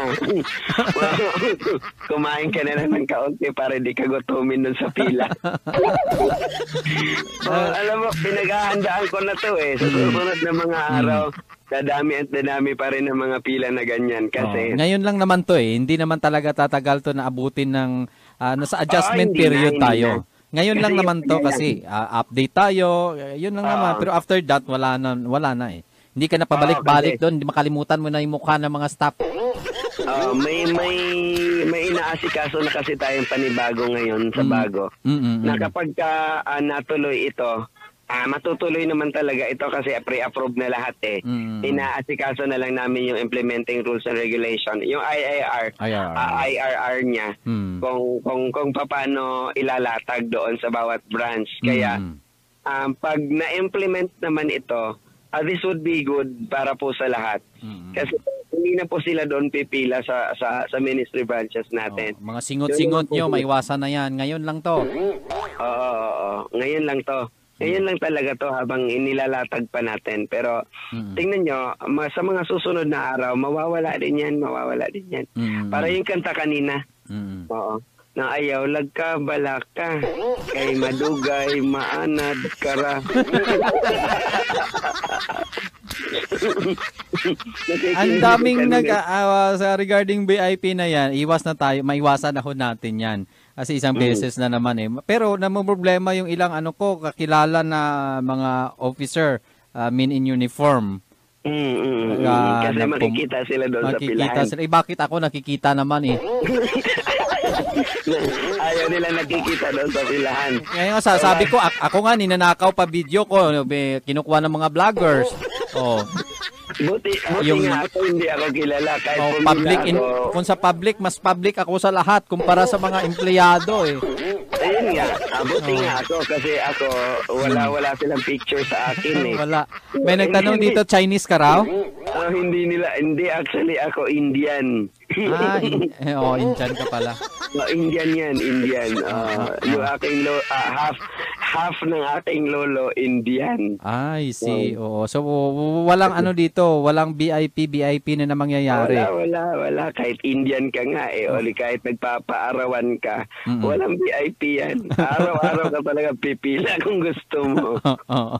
(laughs) kumain ka na lang ng kaunti para di ka gutumin dun sa pila. (laughs) oh, alam mo, pinaghahandaan ko na to eh. Sa susunod na mga araw, dadami at dadami pa rin ang mga pila na ganyan. Kasi, Oh, ngayon lang naman to eh. Hindi naman talaga tatagal to na abutin ng ah, nasa adjustment Ah, hindi period na, tayo. na. Ngayon lang Kasi naman to kasi ah, update tayo. Yun lang Ah. naman. Pero after that wala na wala na eh. Hindi ka na pabalik-balik kasi- doon, makalimutan mo na yung mukha ng mga staff. oh, may, may, may inaasikaso na kasi tayong panibago ngayon sa Mm. bago. Mm-mm. na kapag ka, ah, natuloy ito, ah, matutuloy naman talaga ito kasi pre-approve na lahat eh. Mm. Inaasikaso na lang namin yung implementing rules and regulation, yung IIR, IRR. ah, IRR niya, Mm. kung kung kung paano ilalatag doon sa bawat branch. Kaya Mm. um, pag na-implement naman ito, ah, this would be good para po sa lahat. Mm. Kasi hindi na po sila doon pipila sa sa, sa ministry branches natin. Oh, mga singot-singot nyo, maiwasan na yan. Ngayon lang to. Oo, oo, oo. Ngayon lang to. Ngayon lang talaga to habang inilalatag pa natin. Pero Mm. tingnan nyo, sa mga susunod na araw, mawawala din yan, mawawala din yan. Mm. Para yung kanta kanina, Mm. oo, na ayaw lagka balaka, kay madugay, maanad, kara. (laughs) Ang daming Nakikinig nag ka ah, sa regarding VIP na yan, iwas na tayo, maiwasan na ho natin yan. Kasi isang Mm. beses na naman eh. Pero problema yung ilang ano ko, kakilala na mga officer, uh, men in uniform. Mm, mm, mm. Ah, Kasi na pum- makikita sila doon sa Makikita pilahan. sila. Eh bakit ako nakikita naman eh? (laughs) Ayaw nila nakikita doon sa pilahan. Kaya nga sa- sabi ko, ak- ako nga ninanakaw pa video ko, eh, kinukuha ng mga vloggers. Oh, Buti, buti Yung- nga ako hindi ako kilala kahit oh public in, ako. kung sa public mas public ako sa lahat kumpara sa mga empleyado eh. Ayun nga, abuti Oh. nga ako kasi ako wala wala silang picture sa akin eh. Wala. May nagtanong dito Chinese ka raw? Ah, hindi nila, hindi actually ako Indian. Ah, (laughs) in, eh, oh, Indian ka pala. Oh, Indian yan, Indian. Ah, yung aking lo, ah, half half ng aking lolo Indian. Ay, see. Oo. So, walang ano dito, walang VIP, VIP na na mangyayari. Wala, wala, wala. Kahit Indian ka nga eh, o kahit nagpapaarawan ka, Mm-mm. walang VIP yan. Araw-araw ka talaga pipila kung gusto mo. (laughs) Oo.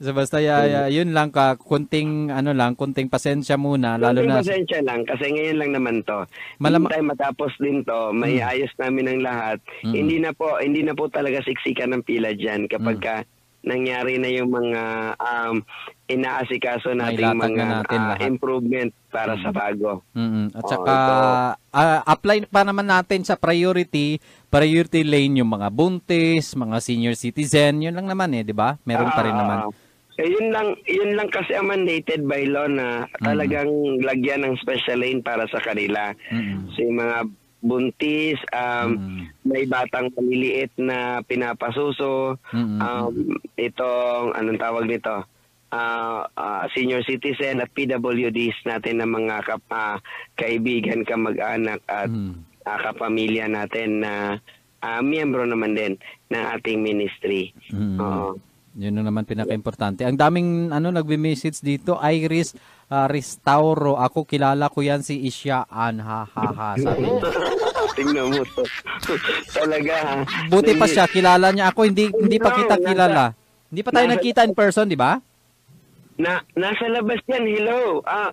So, basta ya, ya- yun lang ka, kunting ano lang, kunting pasensya muna, lalo Konting na pasensya lang kasi ngayon lang naman to. Hindi tayo matapos din to, may ayos namin ang lahat. Mm. Hindi na po hindi na po talaga siksikan ng pila diyan kapag Mm. ka nangyari na yung mga um, inaasikaso nating mga na natin lahat. improvement para sa bago. Mm-mm. At Oo, saka, ito. ah, apply pa naman natin sa priority, priority lane yung mga buntis, mga senior citizen, yun lang naman eh, di ba? Meron pa rin Ah, naman. eh, yun lang yun lang kasi ang mandated by law na Mm. talagang lagyan ng special lane para sa kanila. Mm-mm. So yung mga buntis, um, Mm. may batang maliliit na pinapasuso, Mm-mm. um, itong, anong tawag nito, Ah, ah, senior citizen at PWDs natin na mga kap, ah, kaibigan, kamag-anak at Mm. ah, kapamilya natin na ah, miyembro naman din ng ating ministry. Mm. Oo. Yun na naman pinaka-importante. Ang daming ano nagbe-message dito, Iris ah, Restauro. Ako kilala ko yan si Isyaan. Ha ha ha. Sabi niya. (laughs) Tingnan mo to. Talaga ha. Buti pa siya, kilala niya ako. Hindi hindi pa kita kilala. Hindi pa tayo nasa- nagkita in person, di ba? Na, nasa labas yan, hello. Ah,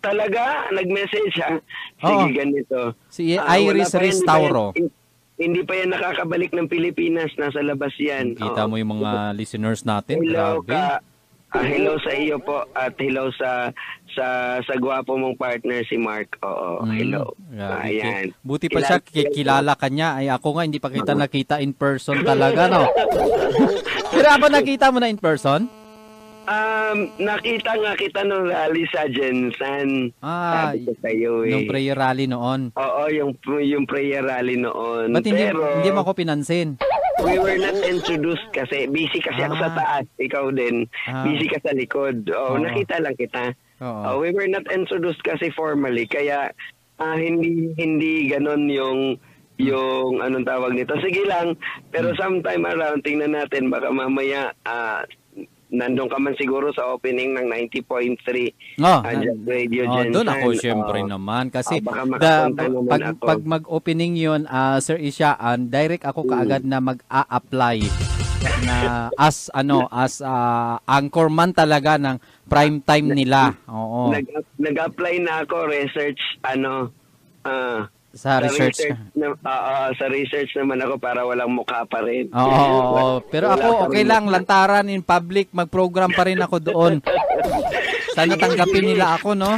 talaga, nag-message ha. Sige, Oo. ganito. Si Ah, Iris pa Restauro. Hindi pa, yan, hindi pa yan nakakabalik ng Pilipinas, nasa labas yan. Kita Oo. mo yung mga listeners natin. Hello Grabe. ka. Ah, hello sa iyo po at hello sa sa sa gwapo mong partner si Mark. Oo, Mm, hello. grabe. Ayan. Buti pa siya, ki- kilala ka niya. Ay, ako nga, hindi pa kita nakita in person talaga, no? (laughs) Pero ako nakita mo na in person? Um, nakita nga kita nung rally sa Jensen. Ah, Sabi ko sa'yo eh. nung prayer rally noon. Oo, yung yung prayer rally noon. Ba't hindi, Pero hindi mo ako pinansin? we were not introduced kasi busy kasi ako sa Ah. taas, ikaw din. Ah. Busy ka sa likod. Oo, Oo. nakita lang kita. Oo. Oh, we were not introduced kasi formally kaya ah, hindi hindi ganon yung yung anong tawag nito. Sige lang, Hmm. pero sometime around tingnan natin baka mamaya ah, nandun ka man siguro sa opening ng 90.3 Oh, ah, Jazz Radio oh, doon ako syempre Oo. naman kasi Ah, the, makapunta naman pag, ako. pag mag-opening yun, ah, Sir Isyaan, direct ako Mm. kaagad na mag-a-apply na as ano as ah, anchorman talaga ng prime time nila. Oo. Nag, nag-apply na ako research ano ah, sa research. na, oo, sa research naman ako para walang mukha pa rin. Oo, oo, oo. (laughs) Pero ako okay lang lantaran in public, mag-program pa rin ako doon. (laughs) Sana tanggapin nila ako, no?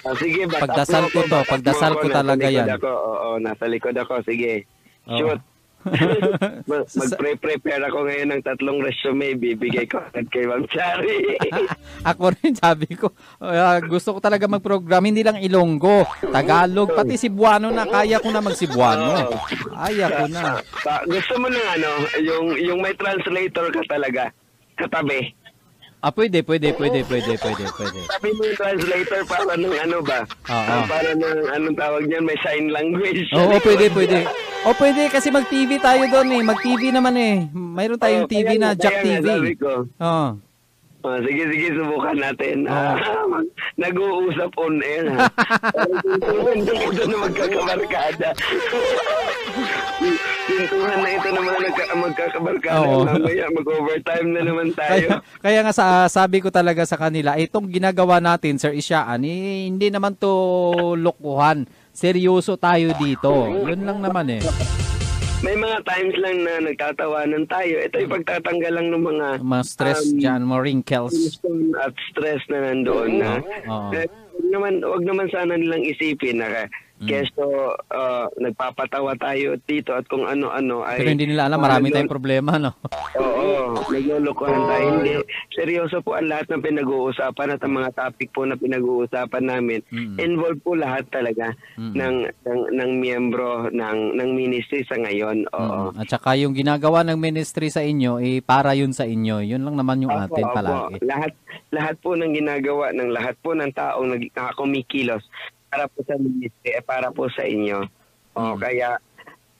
Ah, sige, Pagdasal ko to, pagdasal ko talaga yan. Ako, oo, nasa likod ako. Sige. Oo. Shoot. Ma- (laughs) Magpre-prepare ako ngayon ng tatlong resume. Bibigay ko agad kay Ma'am Chari. (laughs) Ako rin sabi ko, ah, gusto ko talaga mag-program, hindi lang Ilonggo, Tagalog, pati Cebuano na, kaya ko na mag-Cebuano. Kaya ko na. Pa- gusto mo ng ano, yung, yung may translator ka talaga. Katabi. Ah, pwede, pwede, pwede, pwede, pwede, pwede. Sabi mo yung translator para ng ano ba? Oo. Ah, para ng anong tawag niyan, may sign language. Oo, pwede, pwede. O pwede kasi mag-TV tayo doon eh. Mag-TV naman eh. Mayroon tayong Oo, TV na Jack TV. sabi ko. Oo. Ah, sige, sige, subukan natin. Ah, mag- (laughs) nag-uusap on air. ito na magkakabarkada. Pintuhan na ito naman na magkakabarkada. Oo. Mamaya mag-overtime na naman tayo. Kaya, kaya nga sa, sabi ko talaga sa kanila, itong ginagawa natin, Sir Isyaan, eh, hindi naman to lokohan. Seryoso tayo dito. Yun lang naman eh. May mga times lang na nagtatawanan tayo. Ito yung pagtatanggal lang ng mga Mga stress Um, dyan, mga wrinkles. at stress na nandoon na. Oo. Eh, wag naman, wag naman sana nilang isipin na Mm. kesto ah, nagpapatawa tayo dito at kung ano-ano ay Pero hindi nila alam, marami tayong problema, no? Oo, naglulukuhan tayo. Hindi, seryoso po ang lahat ng pinag-uusapan at ang mga topic po na pinag-uusapan namin. Mm. Involved po lahat talaga Mm. ng, ng ng miyembro ng ng ministry sa ngayon. Oo. Mm. At saka yung ginagawa ng ministry sa inyo, eh, para yun sa inyo. Yun lang naman yung Opo, atin opo. palagi. Lahat lahat po ng ginagawa ng lahat po ng taong nag para po sa ministry eh, para po sa inyo. O Mm. kaya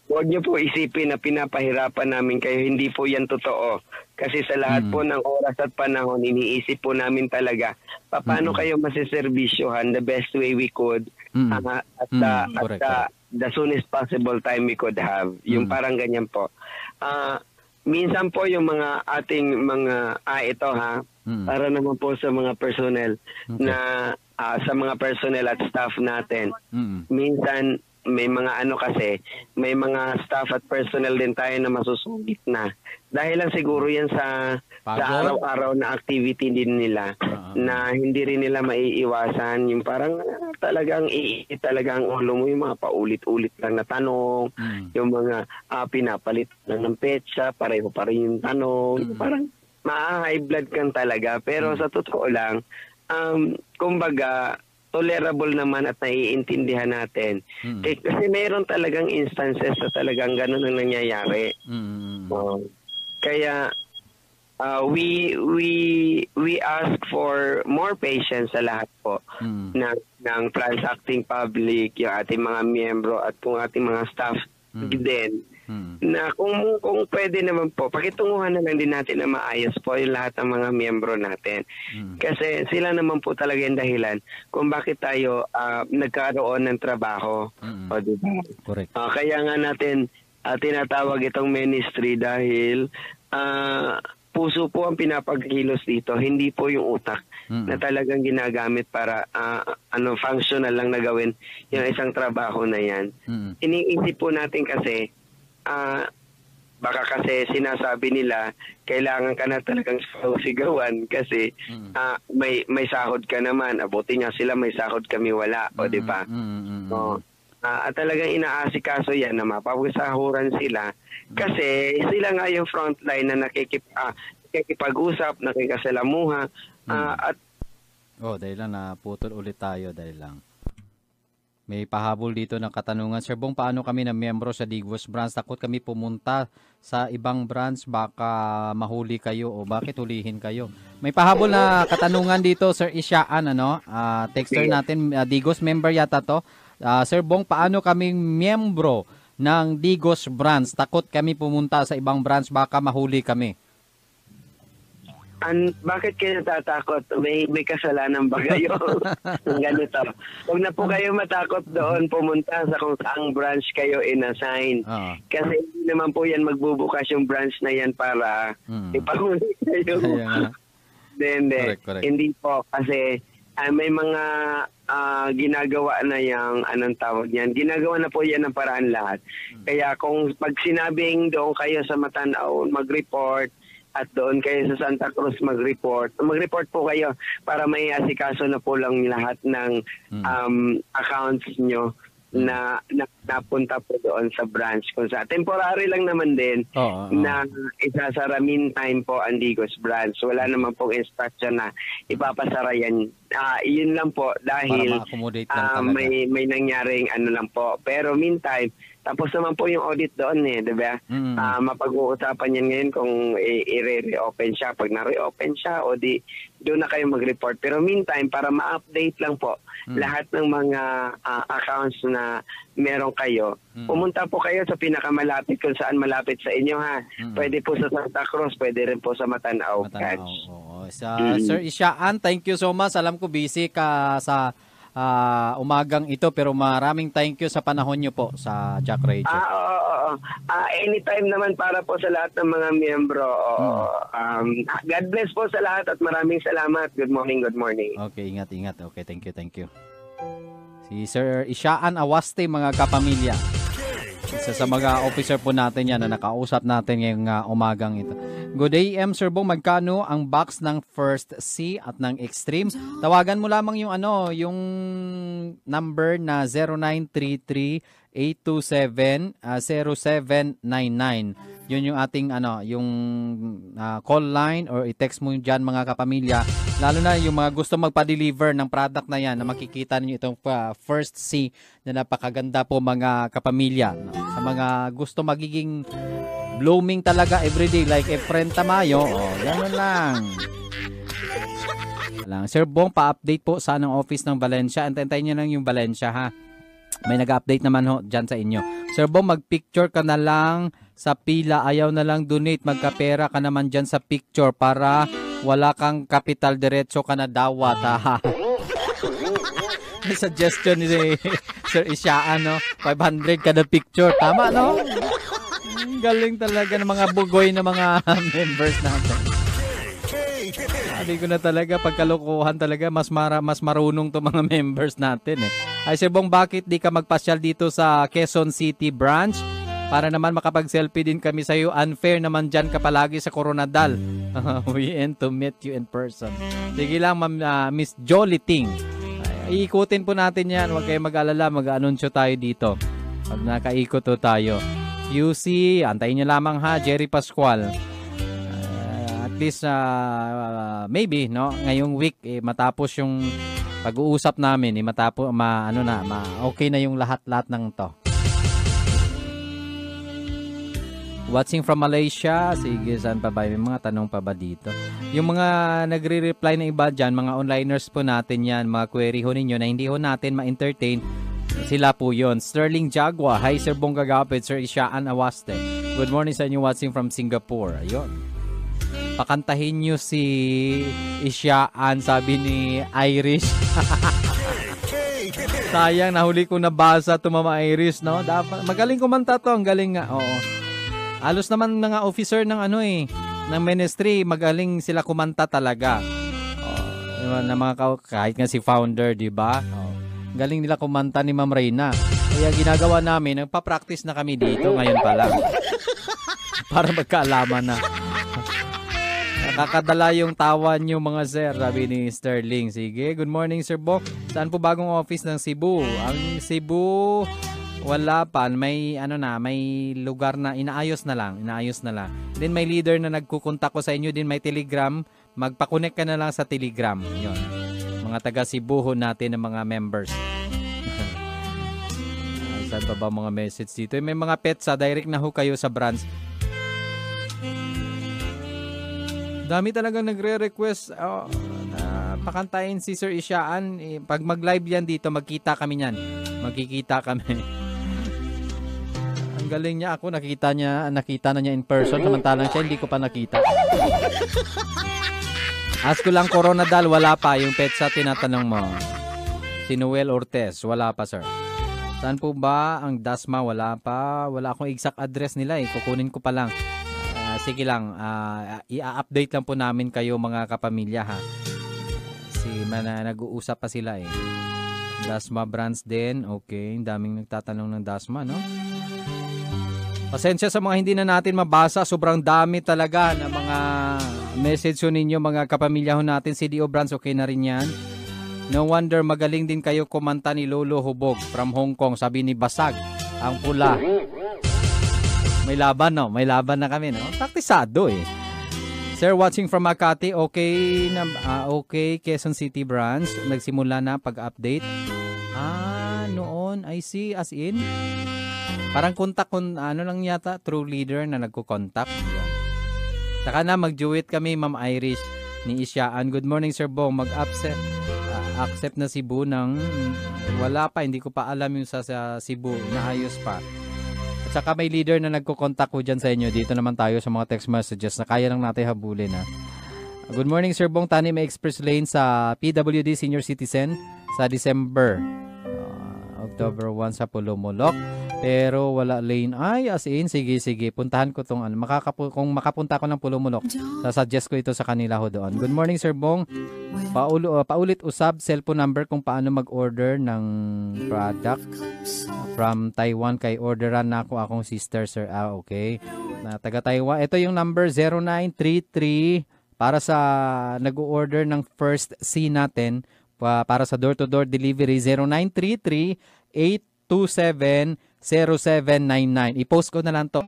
huwag niyo po isipin na pinapahirapan namin kayo. Hindi po yan totoo. Kasi sa lahat Mm. po ng oras at panahon, iniisip po namin talaga pa- paano Mm. kayo masiservisyohan the best way we could Mm. ah, at, Mm, the, at correct, the, the soonest possible time we could have. Yung Mm. parang ganyan po. Ah, minsan po yung mga ating mga, ah ito ha, Mm. para naman po sa mga personnel Okay. na ah, sa mga personnel at staff natin. Mm. Minsan may mga ano kasi, may mga staff at personnel din tayo na masusungit na. Dahil lang siguro yan sa sa Pagod? araw-araw na activity din nila Ah. na hindi rin nila maiiwasan yung parang ah, talagang iinit talaga ang ulo mo yung mga paulit-ulit lang na tanong Mm. yung mga ah, pinapalit lang ng petsa, pareho pa rin yung tanong. Mm. Parang ma-high blood kang talaga. Pero sa totoo lang, um, kumbaga, tolerable naman at naiintindihan natin. Mm. Eh, kasi mayroon talagang instances na talagang ganun ang nangyayari. Mm. Um, kaya, uh, we we we ask for more patience sa lahat po Mm. ng ng transacting public, yung ating mga miyembro at kung ating mga staff Mm. din Mm. na kung kung pwede naman po, pakitunguhan na lang din natin na maayos po yung lahat ng mga miyembro natin. Mm. Kasi sila naman po talaga yung dahilan kung bakit tayo ah, nagkaroon ng trabaho. Mm. O, di ba? Correct. Ah, kaya nga natin ah, tinatawag itong ministry dahil ah, puso po ang pinapagkilos dito, hindi po yung utak Mm. na talagang ginagamit para ah, ano functional lang na gawin yung isang trabaho na yan. Mm. Iniisip po natin kasi ah, baka kasi sinasabi nila kailangan ka na talagang sigawan kasi Mm. ah, may may sahod ka naman abuti nga sila may sahod kami wala o di ba Mm, mm, mm, So, ah, at talagang inaasikaso yan na mapapasahuran sila kasi sila nga yung frontline na nakikip, ah, nakikipag-usap, nakikasalamuha ah, at Oh, dahil lang naputol ulit tayo dahil lang. May pahabol dito ng katanungan. Sir Bong, paano kami na miyembro sa Digos branch? Takot kami pumunta sa ibang branch, baka mahuli kayo o bakit hulihin kayo? May pahabol na katanungan dito, Sir Isyaan, ano? Ah, texter natin, ah, Digos member yata to. Ah, Sir Bong, paano kaming miyembro ng Digos branch? Takot kami pumunta sa ibang branch, baka mahuli kami. an, bakit kayo natatakot? May, may kasalanan ba kayo? (laughs) Ganito. Huwag na po kayo matakot doon pumunta sa kung saang branch kayo inassign. Ah, Kasi hindi naman po yan magbubukas yung branch na yan para mm. ipahuli (laughs) kayo. Kaya nga. Hindi, hindi. Correct, correct. Hindi po. Kasi ah, may mga ah, ginagawa na yung anong tawag niyan. Ginagawa na po yan ng paraan lahat. Hmm. Kaya kung pag sinabing doon kayo sa Matanaw mag-report at doon kayo sa Santa Cruz mag-report, mag-report po kayo para may asikaso na po lang lahat ng Mm. um, accounts nyo na, na napunta po doon sa branch kung sa temporary lang naman din Oo, oo. na isasara meantime po ang Digos branch. Wala naman pong instruction na ipapasara yan. Ah, yun lang po dahil ah, talaga. may may nangyaring ano lang po. Pero meantime, tapos naman po yung audit doon eh, 'di ba? Mm. Ah, mapag-uusapan yan ngayon kung i- i-reopen siya. Pag na-reopen siya o di doon na kayo mag-report. Pero meantime, para ma-update lang po Mm. lahat ng mga ah, accounts na meron kayo, Mm. pumunta po kayo sa pinakamalapit kung saan malapit sa inyo ha. Mm. Pwede po sa Santa Cruz, pwede rin po sa Matanaw. Matanaw. branch. Oo. Sa Mm. Sir Isyaan, thank you so much. Alam ko busy ka sa ah, umagang ito pero maraming thank you sa panahon niyo po sa Jack Radio. Ah, oo, oo, oo. Ah, anytime naman para po sa lahat ng mga miyembro. Oo. Um, God bless po sa lahat at maraming salamat. Good morning, good morning. Okay, ingat, ingat. Okay, thank you, thank you. Si Sir Isyaan Awaste, mga kapamilya. Isa sa mga officer po natin yan na nakausap natin ngayong ah, umagang ito. Good day, M. Sir Bong. Magkano ang box ng First C at ng Extreme? Tawagan mo lamang yung ano, yung number na 0933-827-0799. Yun yung ating ano, yung ah, call line or i-text mo dyan mga kapamilya. Lalo na yung mga gusto magpa-deliver ng product na yan na makikita niyo itong ah, First C na napakaganda po mga kapamilya. no? Sa mga gusto magiging blooming talaga everyday like Efren Tamayo. Oh, ganun lang. lang. Sir Bong, pa-update po sa anong office ng Valencia. Antayin niyo lang yung Valencia ha. May nag-update naman ho dyan sa inyo. Sir Bong, mag-picture ka na lang sa pila. Ayaw na lang donate. Magkapera ka naman dyan sa picture para wala kang kapital diretso ka na dawat. Ha? (laughs) Suggestion ni (laughs) Sir Isyaan, no? 500 kada picture. Tama, no? Galing talaga ng mga bugoy ng mga (laughs) members natin. Sabi ko na talaga, pagkalokohan talaga, mas, mara, mas marunong to mga members natin eh. Ay, Sir Bong, bakit di ka magpasyal dito sa Quezon City branch? Para naman makapag-selfie din kami sa iyo. Unfair naman dyan ka palagi sa Coronadal. (laughs) We aim to meet you in person. Sige lang, Ma'am ah, Miss Jolly Ting. Ay, iikutin po natin yan. Huwag kayong mag-alala. Mag-anunsyo tayo dito. Pag nakaikot to tayo. QC, antayin nyo lamang ha. Jerry Pascual. Ah, at least, ah, maybe, no? Ngayong week, eh, matapos yung pag-uusap namin, eh, matapos, ma, ano na, ma, okay na yung lahat-lahat ng to. Watching from Malaysia. Sige, saan pa ba? May mga tanong pa ba dito? Yung mga nagre-reply na iba dyan, mga onliners po natin yan, mga query ho ninyo na hindi ho natin ma-entertain, Sila po yon. Sterling Jagua. Hi, Sir Bong Gagapit. Sir Isyaan Awaste. Good morning sa inyo watching from Singapore. Ayun. Pakantahin nyo si Isyaan, sabi ni Irish. Sayang, nahuli ko nabasa to Mama Iris, no? Dapat, magaling kumanta to, ang galing nga, oo. Alos naman mga officer ng ano eh, ng ministry, magaling sila kumanta talaga. Oh, na mga ka- kahit nga si founder, di ba? Oh, galing nila kumanta ni Ma'am Reyna. Kaya ginagawa namin, nagpa-practice na kami dito ngayon pa lang. Para magkaalaman na. Nakakadala yung tawa niyo mga sir, sabi ni Sterling. Sige, good morning Sir Bo. Saan po bagong office ng Cebu? Ang Cebu, wala pa. May ano na, may lugar na inaayos na lang, inaayos na lang. Then may leader na nagkukontak ko sa inyo din, may Telegram. Magpa-connect ka na lang sa Telegram. Yon. Mga taga Cebu natin ng mga members. Ah, (laughs) Saan pa ba mga message dito? May mga pets sa direct na ho kayo sa branch. Dami talagang nagre-request oh, na pakantayin si Sir Isyaan. Eh, pag mag-live yan dito, magkita kami niyan. Magkikita kami. Ang galing niya ako, nakita niya, nakita na niya in person, samantalang siya hindi ko pa nakita. Ask ko lang Coronadal, wala pa. Yung petsa tinatanong mo. Si Noel Ortez, wala pa sir. Saan po ba ang Dasma? Wala pa. Wala akong exact address nila eh. Kukunin ko pa lang. Sige lang, ah, i-update lang po namin kayo mga kapamilya ha. Si mana nag-uusap pa sila eh. Dasma brands din. Okay, daming nagtatanong ng Dasma, no? Pasensya sa mga hindi na natin mabasa. Sobrang dami talaga ng mga message ninyo, mga kapamilya ho natin. CDO brands, okay na rin yan. No wonder magaling din kayo kumanta ni Lolo Hubog from Hong Kong. Sabi ni Basag, ang pula. May laban, no? May laban na kami, no? Taktisado, eh. Sir, watching from Makati, okay na, ah, okay, Quezon City branch, nagsimula na pag-update. Ah, noon, I see, as in, parang kontak, kun, ano lang yata, true leader na nagko-contact. Saka na, mag-duet kami, Ma'am Irish, ni Isyaan. Good morning, Sir Bong. Mag-accept, ah, accept na Cebu ng, wala pa, hindi ko pa alam yung sa, sa Cebu, naayos pa. Saka may leader na nagko-contact ko dyan sa inyo. Dito naman tayo sa mga text messages na kaya lang natin habulin. Ha? Good morning, Sir Bong Tani. May express lane sa PWD Senior Citizen sa December. Ah, October 1 sa Pulumulok. Pero wala lane. Ay, as in, sige, sige. Puntahan ko tong ano. Makakapu- kung makapunta ko ng Pulumulok, sasuggest ko ito sa kanila ho doon. Good morning, Sir Bong. Paulo, uh, paulit usab, cellphone number kung paano mag-order ng product from Taiwan kay orderan na ako akong sister sir. Ah, okay. Na taga Taiwan. Ito yung number 0933 para sa nag-order ng first C natin pa- para sa door-to-door delivery 0933 827 0799. I-post ko na lang to.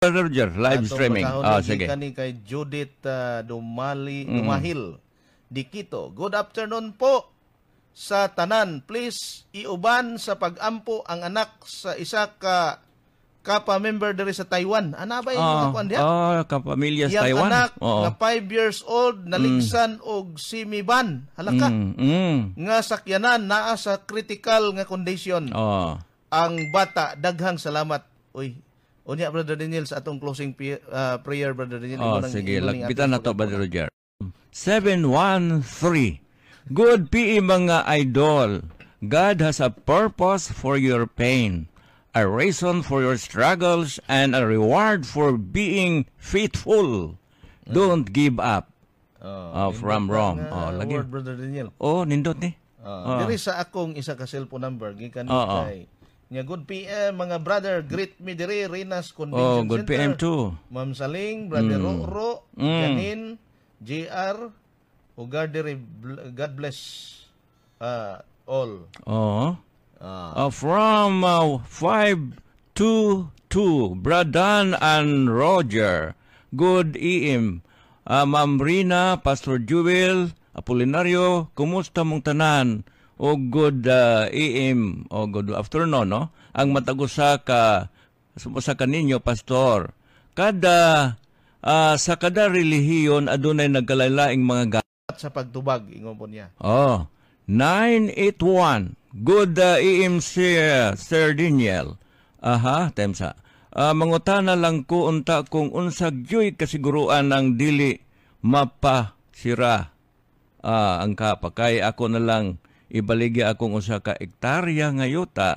Roger, live Atong streaming. Ah, ni sige. Kani kay Judith ah, Dumali, Mm. Dumahil, Dikito. Good afternoon po sa tanan. Please, iuban sa pagampo ang anak sa isa ka kapa member diri sa Taiwan. Ana ba yung Ah, uh, diha? ah, kapamilya sa Taiwan. anak Oo. nga 5 years old naligsan og simiban. Halaka. Mm, mm. Nga sakyanan naa sa critical nga condition. Oh. Ang bata daghang salamat. Uy, unya brother Daniel sa atong closing ah, prayer brother Daniel. Oh, sige, lagpitan na to, Brother. Roger. 713. Good PE mga idol. God has a purpose for your pain, a reason for your struggles, and a reward for being faithful. Don't give up. Oh, Oh, from Rome. na Oh, lagi. word, brother Daniel. Oh, nindot ni. Ah, Diri sa akong isa ka cellphone number gikan Oo. kay Nya good PM mga brother, greet me diri Rinas Oh, Convention good Center. PM too. Ma'am Saling, brother Roro, Mm. Janin, JR, ugard diri bl- God bless ah, all. Oh. Ah, Uh, from uh, 522, Bradan and Roger. Good EM. Ah, Ma'am Rina, Pastor Jewel, Apolinario, kumusta mong tanan? O good ah, AM o good afternoon, no? Ang matagusa ka sa kaninyo, Pastor. Kada ah, sa kada relihiyon adunay nagkalalaing mga At sa pagtubag, ingon po niya. Oh, 981. Good uh, EMC uh, Sir Daniel. Aha, temsa. Uh, mangutana lang ko unta kung unsag gyoy kasiguruan ng dili mapasira ah, ang kapa. Kay ako na lang ibaligi akong usa ka ektarya nga yuta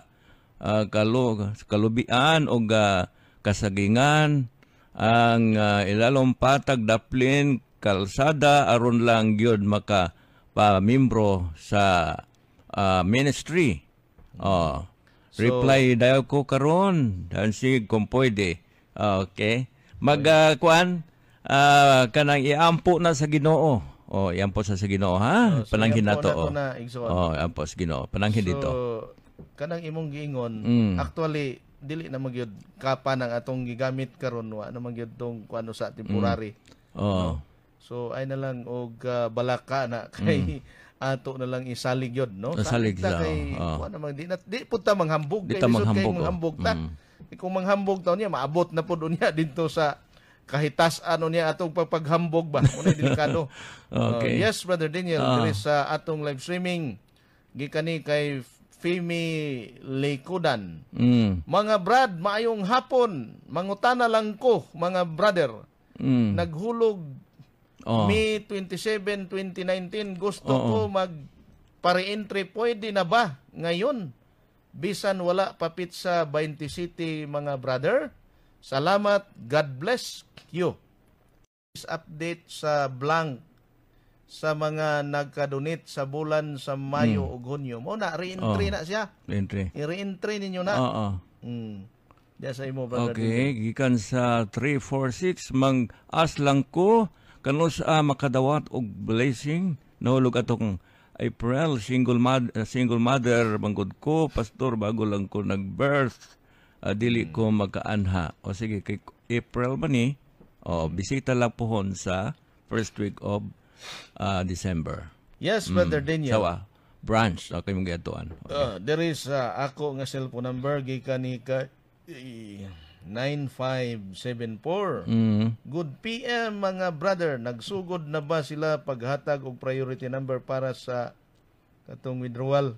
ah, kalu, kalubian o ga kasagingan ang ah, ilalong patag daplin kalsada aron lang gyud maka pamimbro sa ah, ministry. Oh. So- reply daw ko karon dan si kung pwede. Ah, okay. Mag ah, kuan ah, kanang iampo na sa Ginoo. Oh, iampo sa sa Ginoo ha. Oh, so Pananghin na to. Oh. na. Oh, iampo sa Ginoo. Pananghin dito. So, kanang imong giingon, Mm. actually dili na magyud kapa ng atong gigamit karon wa na magyud tong kuano sa temporary. Oh. So ay na lang og ah, balaka na kay (laughs) ato na lang isalig yun, no? Mm. Salig ta kay oh. kuha naman di na di pud ta manghambog Di kay lisod kay manghambog, manghambog ta. Mm. Kung manghambog taon niya maabot na pud niya (laughs) dito sa kahitas ano niya atong pagpaghambog ba mo delikado. (laughs) Okay. Uh, yes brother Daniel, Ah. diri sa atong live streaming gikani kay Femi Leikudan. Mm. Mga brad, maayong hapon. Mangutana lang ko, mga brother. Mm. Naghulog Oh. May 27, 2019, gusto Oo. ko mag pare-entry. Pwede na ba ngayon? Bisan wala papit sa 20 City, mga brother. Salamat. God bless you. This update sa blank sa mga nagka-donate sa bulan sa Mayo Hmm. o Hunyo. Mo na, re-entry Oh. na siya. Entry. I-re-entry ninyo na. Oo. Mm. Diyan sa imo, brother. Okay, gikan sa 346 mang as lang ko kanus a makadawat og blessing nahulog atong April single mother single mother manggod ko pastor bago lang ko nag-birth Ah, dili ko magkaanha o sige kay April man ni o bisita lang pohon sa first week of ah, December Yes, brother Daniel. sawa branch okay mong gatuan Uh, there is uh, ako nga cellphone number gikan ni ka eh, 9574. mm. Good PM mga brother, nagsugod na ba sila paghatag og priority number para sa katong withdrawal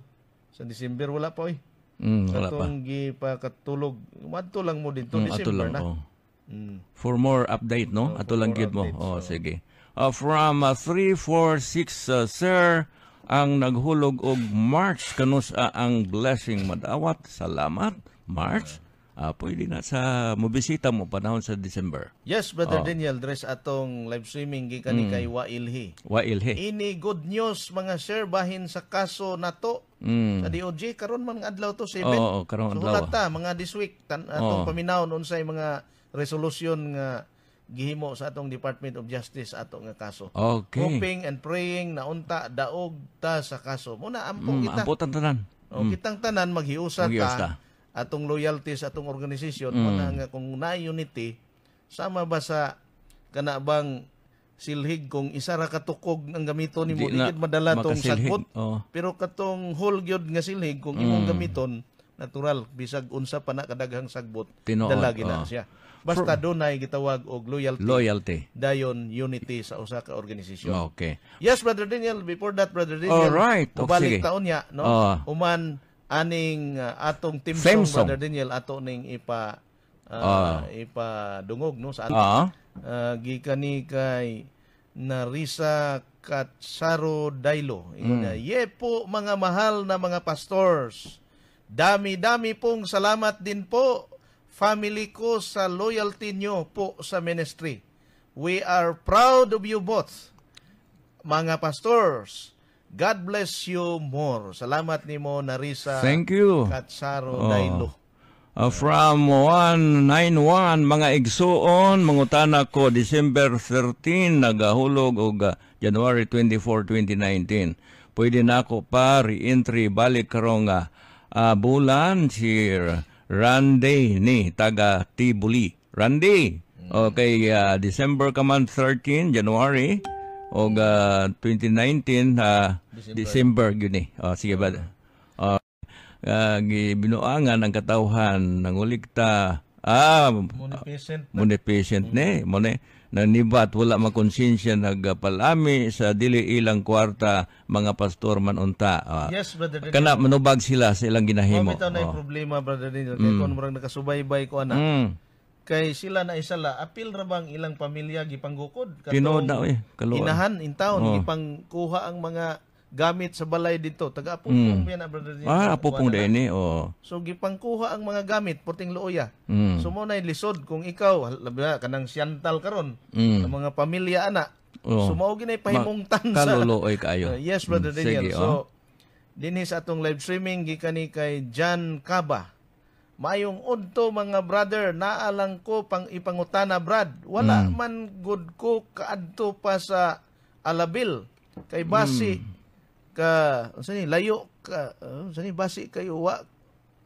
sa December wala pa oy. Mm, wala pa Katong gipakatulog. Madto lang mo dito Mm, December lang na. oh. Mm. For more update, no? Oh, Ato lang gid mo. updates, Oh, oh. sige. Uh, from uh, 346, uh, sir, ang naghulog og March kanus uh, ang blessing madawat. Salamat, March. Ah, pwede na sa mobisita mo panahon sa December. Yes, brother Oh. Daniel, dress atong live streaming gikan ni Mm. kay Wailhi. Wailhe. Ini good news mga sir bahin sa kaso nato sa Mm. DOJ karon man nga adlaw to 7. Oo, karong so, adlaw. ta mga this week tan atong Oo. paminawon unsay mga resolution nga gihimo sa atong Department of Justice ato nga kaso. Okay. Hoping and praying na unta daog ta sa kaso. Muna ampo Mm, kita. ang putan tanan. O, kitang tanan maghiusa Maghius ta atong loyalty sa atong organisasyon Mm. muna nga kung na unity sama ba sa kana bang silhig kung isa ra katukog ang gamiton nimo Di na madala tong sagbot Oh. pero katong whole gyud nga silhig kung imong Mm. gamiton natural bisag unsa pa na kadaghang sagbot Tinuod, dala gina oh. siya basta dunay gitawag og loyalty Loyalty. dayon unity sa usa ka organisasyon Okay. Yes, Brother Daniel. Before that, Brother Daniel. Alright. Oh, Mubalik sige. taon niya, no? Oh. Uman, aning uh, atong team song, song. Brother Daniel, ato ning ipa, uh, Ah. ipa dungog, no? Sa ato. Ah. Uh, gikan ni kay Narisa Katsaro Dailo. Mm. Ye po, mga mahal na mga pastors. Dami-dami pong salamat din po, family ko, sa loyalty nyo po sa ministry. We are proud of you both mga pastors. God bless you more. Salamat nimo Narisa Thank you. Katsaro Oh. Dailo. Uh, from 191 mga igsuon mangutana ko December 13 nagahulog og uh, January 24 2019 pwede na ako pa re-entry balik karong uh, uh, bulan si Randy ni taga Tibuli Randy Okay, uh, December ka man 13, January o uh, 2019 uh, December. Gyud ni. Oh, sige ba? Uh, uh, gibinuangan ang katawhan ng ulikta ah Munificent Muna patient ni, mo ni nanibat wala makonsensya nagpalami sa dili ilang kwarta mga pastor man unta. Ah, Yes, brother. Daniel. Kana manubag sila sa ilang Mo ginahimo. bitaw na yung Oh. problema, brother Daniel. Kay kung murag nakasubaybay ko ana. Mm. Kay sila na isala, apil ra bang ilang pamilya gipanggukod? Katong Tinood na eh, kaluan. Inahan in town, Oh. gipangkuha ang mga gamit sa balay dito. Taga apupong mm. na, brother Daniel. Ah, apo pong din eh. Oh. So gipangkuha ang mga gamit puting looya. Mm. So mo na lisod kung ikaw labi na kanang siyantal karon Mm. ang mga pamilya ana. Oh. So mao ginay pahimungtan sa Kaluloy kayo. Uh, (laughs) yes, Brother Mm, Daniel. sige, so, oh. dinhi sa atong live streaming gikani kay Jan Kaba. Mayong udto mga brother, naalang ko pang ipangutana Brad. Wala Mm. man good ko kaadto pa sa Alabil kay basi Mm. Ka unsa ni layo ka unsa ni basi kayo wa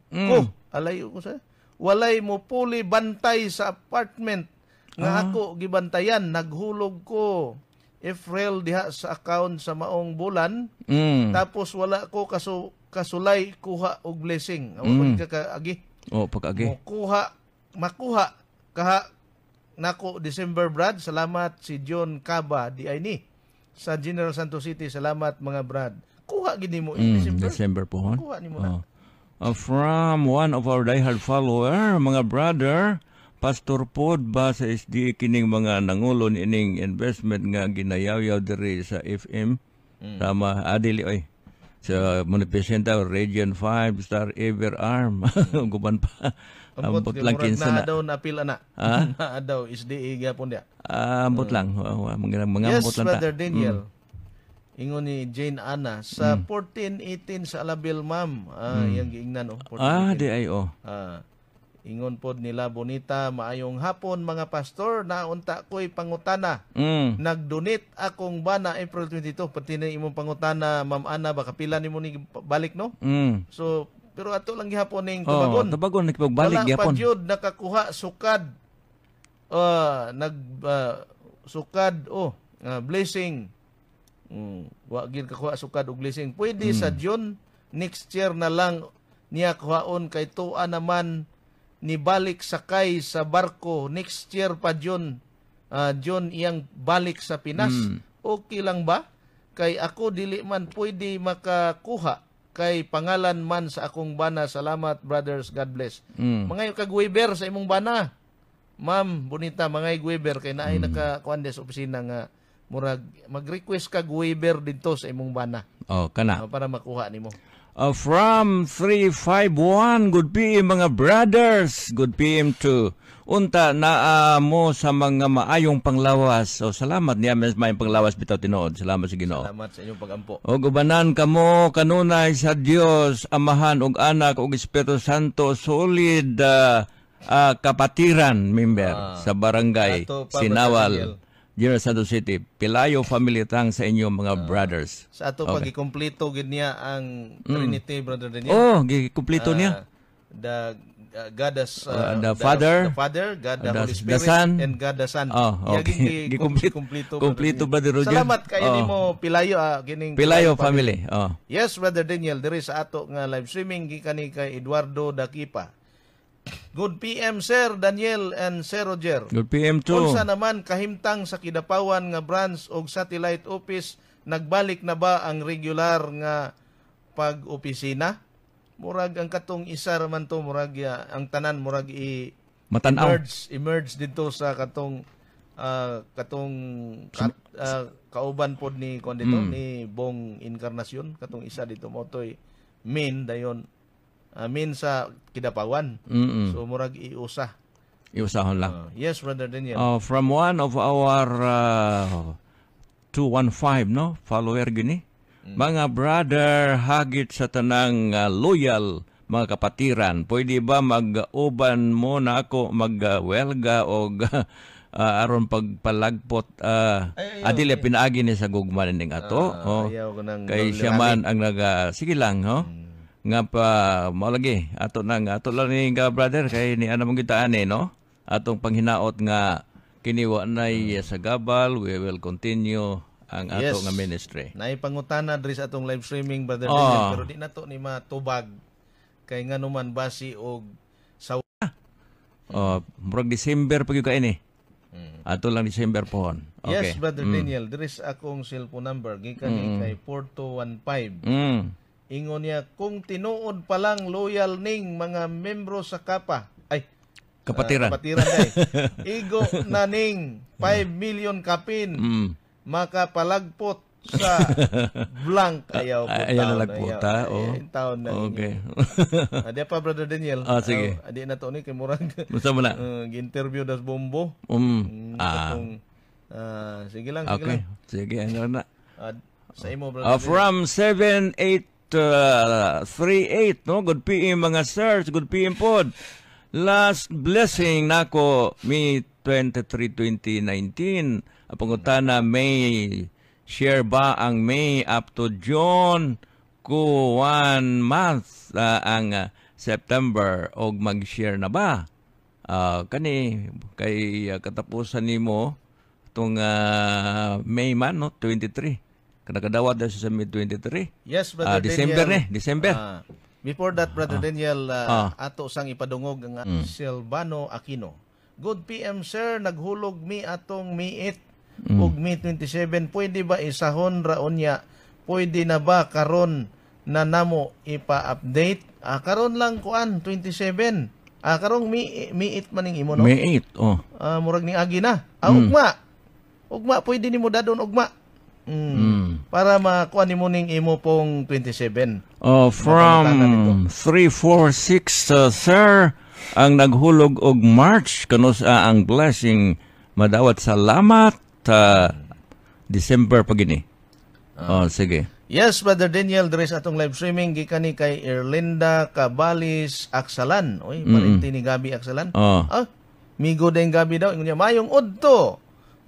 Mm. ko alayo ko sa walay mo puli bantay sa apartment nga Ah. ako gibantayan naghulog ko April diha sa account sa maong bulan Mm. tapos wala ko kaso kasulay kuha og blessing Mm. mm. ka kaagi Oh, pagkagi. mo kuha makuha kaha nako December Brad salamat si John Caba di ay ni sa General Santos City salamat mga Brad kuha gid nimo in Mm, December December po hon. kuha nimo na Oh. Uh, from one of our diehard follower, mga brother, Pastor Pod ba sa SDA kining mga nangulon ining investment nga ginayaw-yaw diri sa FM? Tama, adili oy. Sa Municipality Region 5 Star Ever Arm. (laughs) Guban pa. Ambot lang kinsa na. daw na apil ana Ha? (laughs) na daw SDA gyapon dia Ah, ambot lang. Wa- Mga mga yes ambot lang ta. brother Daniel ingon ni Jane Ana sa Mm. 1418 sa Alabil ma'am ah yang giingnan oh 14, Ah, di ay oh. Ah, ingon pod nila bonita maayong hapon mga pastor naunta ko'y pangutana Mm. nagdonate akong bana April 22 pati na imong pangutana ma'am Ana baka pila nimo ni balik no Mm. so pero ato lang gihapon ning Oh, tubagon nakipagbalik wala pa jud nakakuha sukad. Uh, nag ah, sukad oh ah, blessing. Mm, wa gid kakuha sukad og blessing. Pwede sa June next year na lang niya kuhaon kay tuwa naman ni balik sakay sa barko next year pa June. Ah, June iyang balik sa Pinas. Mm. okay lang ba? Kay ako dili man pwede makakuha kay pangalan man sa akong bana salamat brothers God bless Mm. mga kag waiver sa imong bana. Ma'am, bonita mga waiver kay naay nakakuan sa opisina nga murag mag-request kag waiver dito sa imong bana Oh, kana. ah, para makuha nimo. Uh, from 351, good PM mga brothers, good PM to unta na mo sa mga maayong panglawas. So salamat niya mas maayong panglawas bitaw tinuod. Salamat sa Ginoo. Salamat sa inyong pagampo. O gubanan kamo kanunay sa Dios, Amahan ug Anak ug Espiritu Santo solid ah, ah, kapatiran member Ah. sa barangay Sinawal. General Santos City, Pilayo family tang sa inyong mga Ah. brothers. Sa ato Okay. pag ikumpleto gid niya ang Trinity brother Daniel. Oh, gikumpleto niya. Ah, the uh, God as Uh, uh, the Father, the Father, God the, the- Holy the Spirit, Son. and God the Son. Oh, Iya, okay. Gikumpleto- kumpleto, kumpleto, Brother Roger. Salamat kayo Oh. nimo Pilayo ah, kining Pilayo family. Oh. Yes, Brother Daniel, diri sa ato nga live streaming gikani kay Eduardo Dakipa. Good PM Sir Daniel and Sir Roger. Good PM too. Unsa naman kahimtang sa Kidapawan nga branch og satellite office nagbalik na ba ang regular nga pag-opisina? Murag ang katong isa man to murag ya, ang tanan murag i Matanaw. emerge emerge dito sa katong ah, katong kat, ah, kauban pod ni kon dito Mm. ni Bong Encarnacion katong isa dito mo toy main dayon ah, main sa Kidapawan. Mm. So murag iusa. Iusahon lang. Ah, yes, brother Daniel. Oh, from one of our uh, 215 no follower gini. Mga brother hagit sa tanang uh, loyal mga kapatiran, pwede ba mag-uban mo na ako mag-welga o (laughs) aron pagpalagpot uh, Ay, adili pinaagi ni sa gugman ning ato. Ah, oh. ayaw Kay siya man ang naga sige lang ho. Nga pa mao lagi ato na nga ato lang ni nga brother kay ni ana mong gitaan eh no. Atong panghinaot nga kiniwa na sa gabal, we will continue ang ato Yes. nga ministry. Naipangutana diri sa atong live streaming brother Ah. Daniel, pero di na to ni matubag kay nga naman basi og sa Oh, murag December pag yung kain eh. Ato lang December pohon. Okay. Yes brother Daniel, diri sa akong cellphone number gikan ni kay 4215. Mm. Ingon niya, kung tinuod pa lang loyal ning mga membro sa kapa, ay, kapatiran. Uh, kapatiran day. Eh. Igo na ning 5 million kapin mm. makapalagpot sa blank (laughs) ayaw po ah, Ay, taon. nalagputa. Ayaw, oh. Ayaw, taon na Okay. (laughs) Adi pa, Brother Daniel. Ah, sige. Uh, adi na to ni, kay Murang. (laughs) Basta mo na. Uh, ah, interview das bombo. Um, mm. ah. Kung, uh, sige lang, sige okay. lang. Sige, ano na. Uh, sa imo, Brother uh, From 7, 8, 38, uh, no? Good PM mga sirs, good PM pod. Last blessing nako May 23, 2019. Apangutana May share ba ang May up to June ko one month uh, ang ah, September og mag-share na ba? Uh, kani kay uh, katapusan nimo tong uh, May man no 23. Kanakadawat daw siya sa May 23. Yes, Ah, brother December Daniel. ni, December. Ah, before that, brother Daniel, ah, ato sang ipadungog nga Mm. Silvano Aquino. Good PM sir, naghulog mi atong miit Mm. ug mi 27 pwede ba isahon raon niya? Pwede na ba karon na namo ipa-update? Ah, karon lang kuan 27. Ah, karong mi miit maning imo no? 8. Oh. Ah, murag ni agi na. Ah, ugma. Ugma pwede nimo dadon ugma. Mm. Mm. Para makuha nimo ning imo pong 27. Oh, from 346 uh, sir ang naghulog og March kanos ah, ang blessing madawat salamat uh, December pagini. Oh, sige. Yes, Brother Daniel, there is atong live streaming gikan ni kay Erlinda Cabalis Aksalan. Oy, parinti ni Gabi Aksalan. Oh. Ah, migo din Gabi daw. Ingon niya, mayong udto.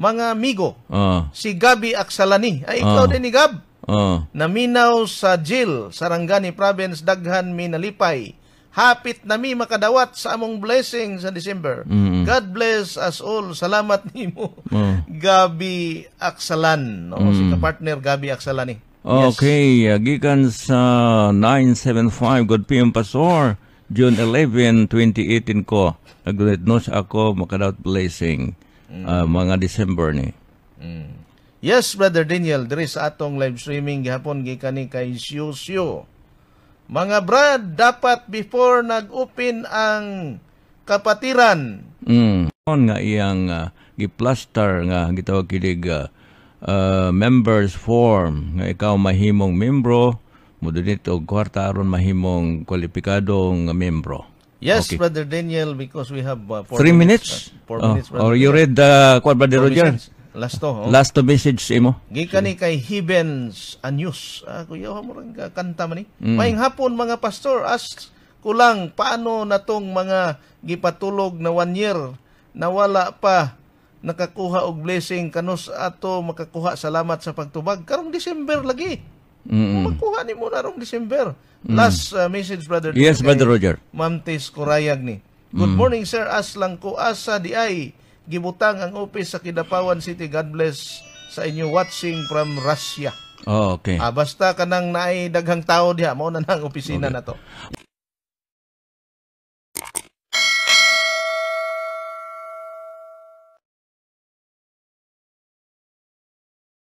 Mga migo. Oh. Si Gabi Aksalani. Ay, ikaw Ah. din ni Gab. Oh. Naminaw sa jail, Sarangani Province, Daghan, Minalipay. Hapit na mi makadawat sa among blessing sa December. Mm. God bless us all. Salamat (laughs) nimo. Oh. Gabi Aksalan. No? Si kapartner Gabi Aksalani. Okay, uh, gikan sa 975 Good PM Pastor, June 11, 2018 ko. Nag-diagnose ako makadaut blessing uh, mga December ni. Yes, Brother Daniel, diri sa atong live streaming gihapon gikan ni kay Siu Siu. Mga brad, dapat before nag-open ang kapatiran. Mm. On nga iyang uh, giplaster nga gitawag kilig uh, uh, members form nga ikaw mahimong membro mo dito kwarta aron mahimong kwalipikadong membro. Yes, Okay. Brother Daniel, because we have uh, four Three minutes? uh, four Oh, minutes, Brother or you read the uh, Brother Four Roger? minutes. Last to. Oh. Last to message imo. Gikan ni kay Hibens Anyus. Ah, kuya, mo rin ka- kanta man ni. Mm. Maing hapon mga pastor, as kulang paano na tong mga gipatulog na one year na wala pa nakakuha og blessing kanos ato makakuha salamat sa pagtubag karong December lagi. Mm. Magkuha ni mo na rong December. Last uh, message brother. Yes, kay Brother Roger. Ma'am Tis Kurayag ni. Good morning sir, as lang ko asa di ay gibutang ang office sa Kidapawan City. God bless sa inyo watching from Russia. Oh, okay. Ah, basta kanang naay daghang tao diha mao na nang opisina na to.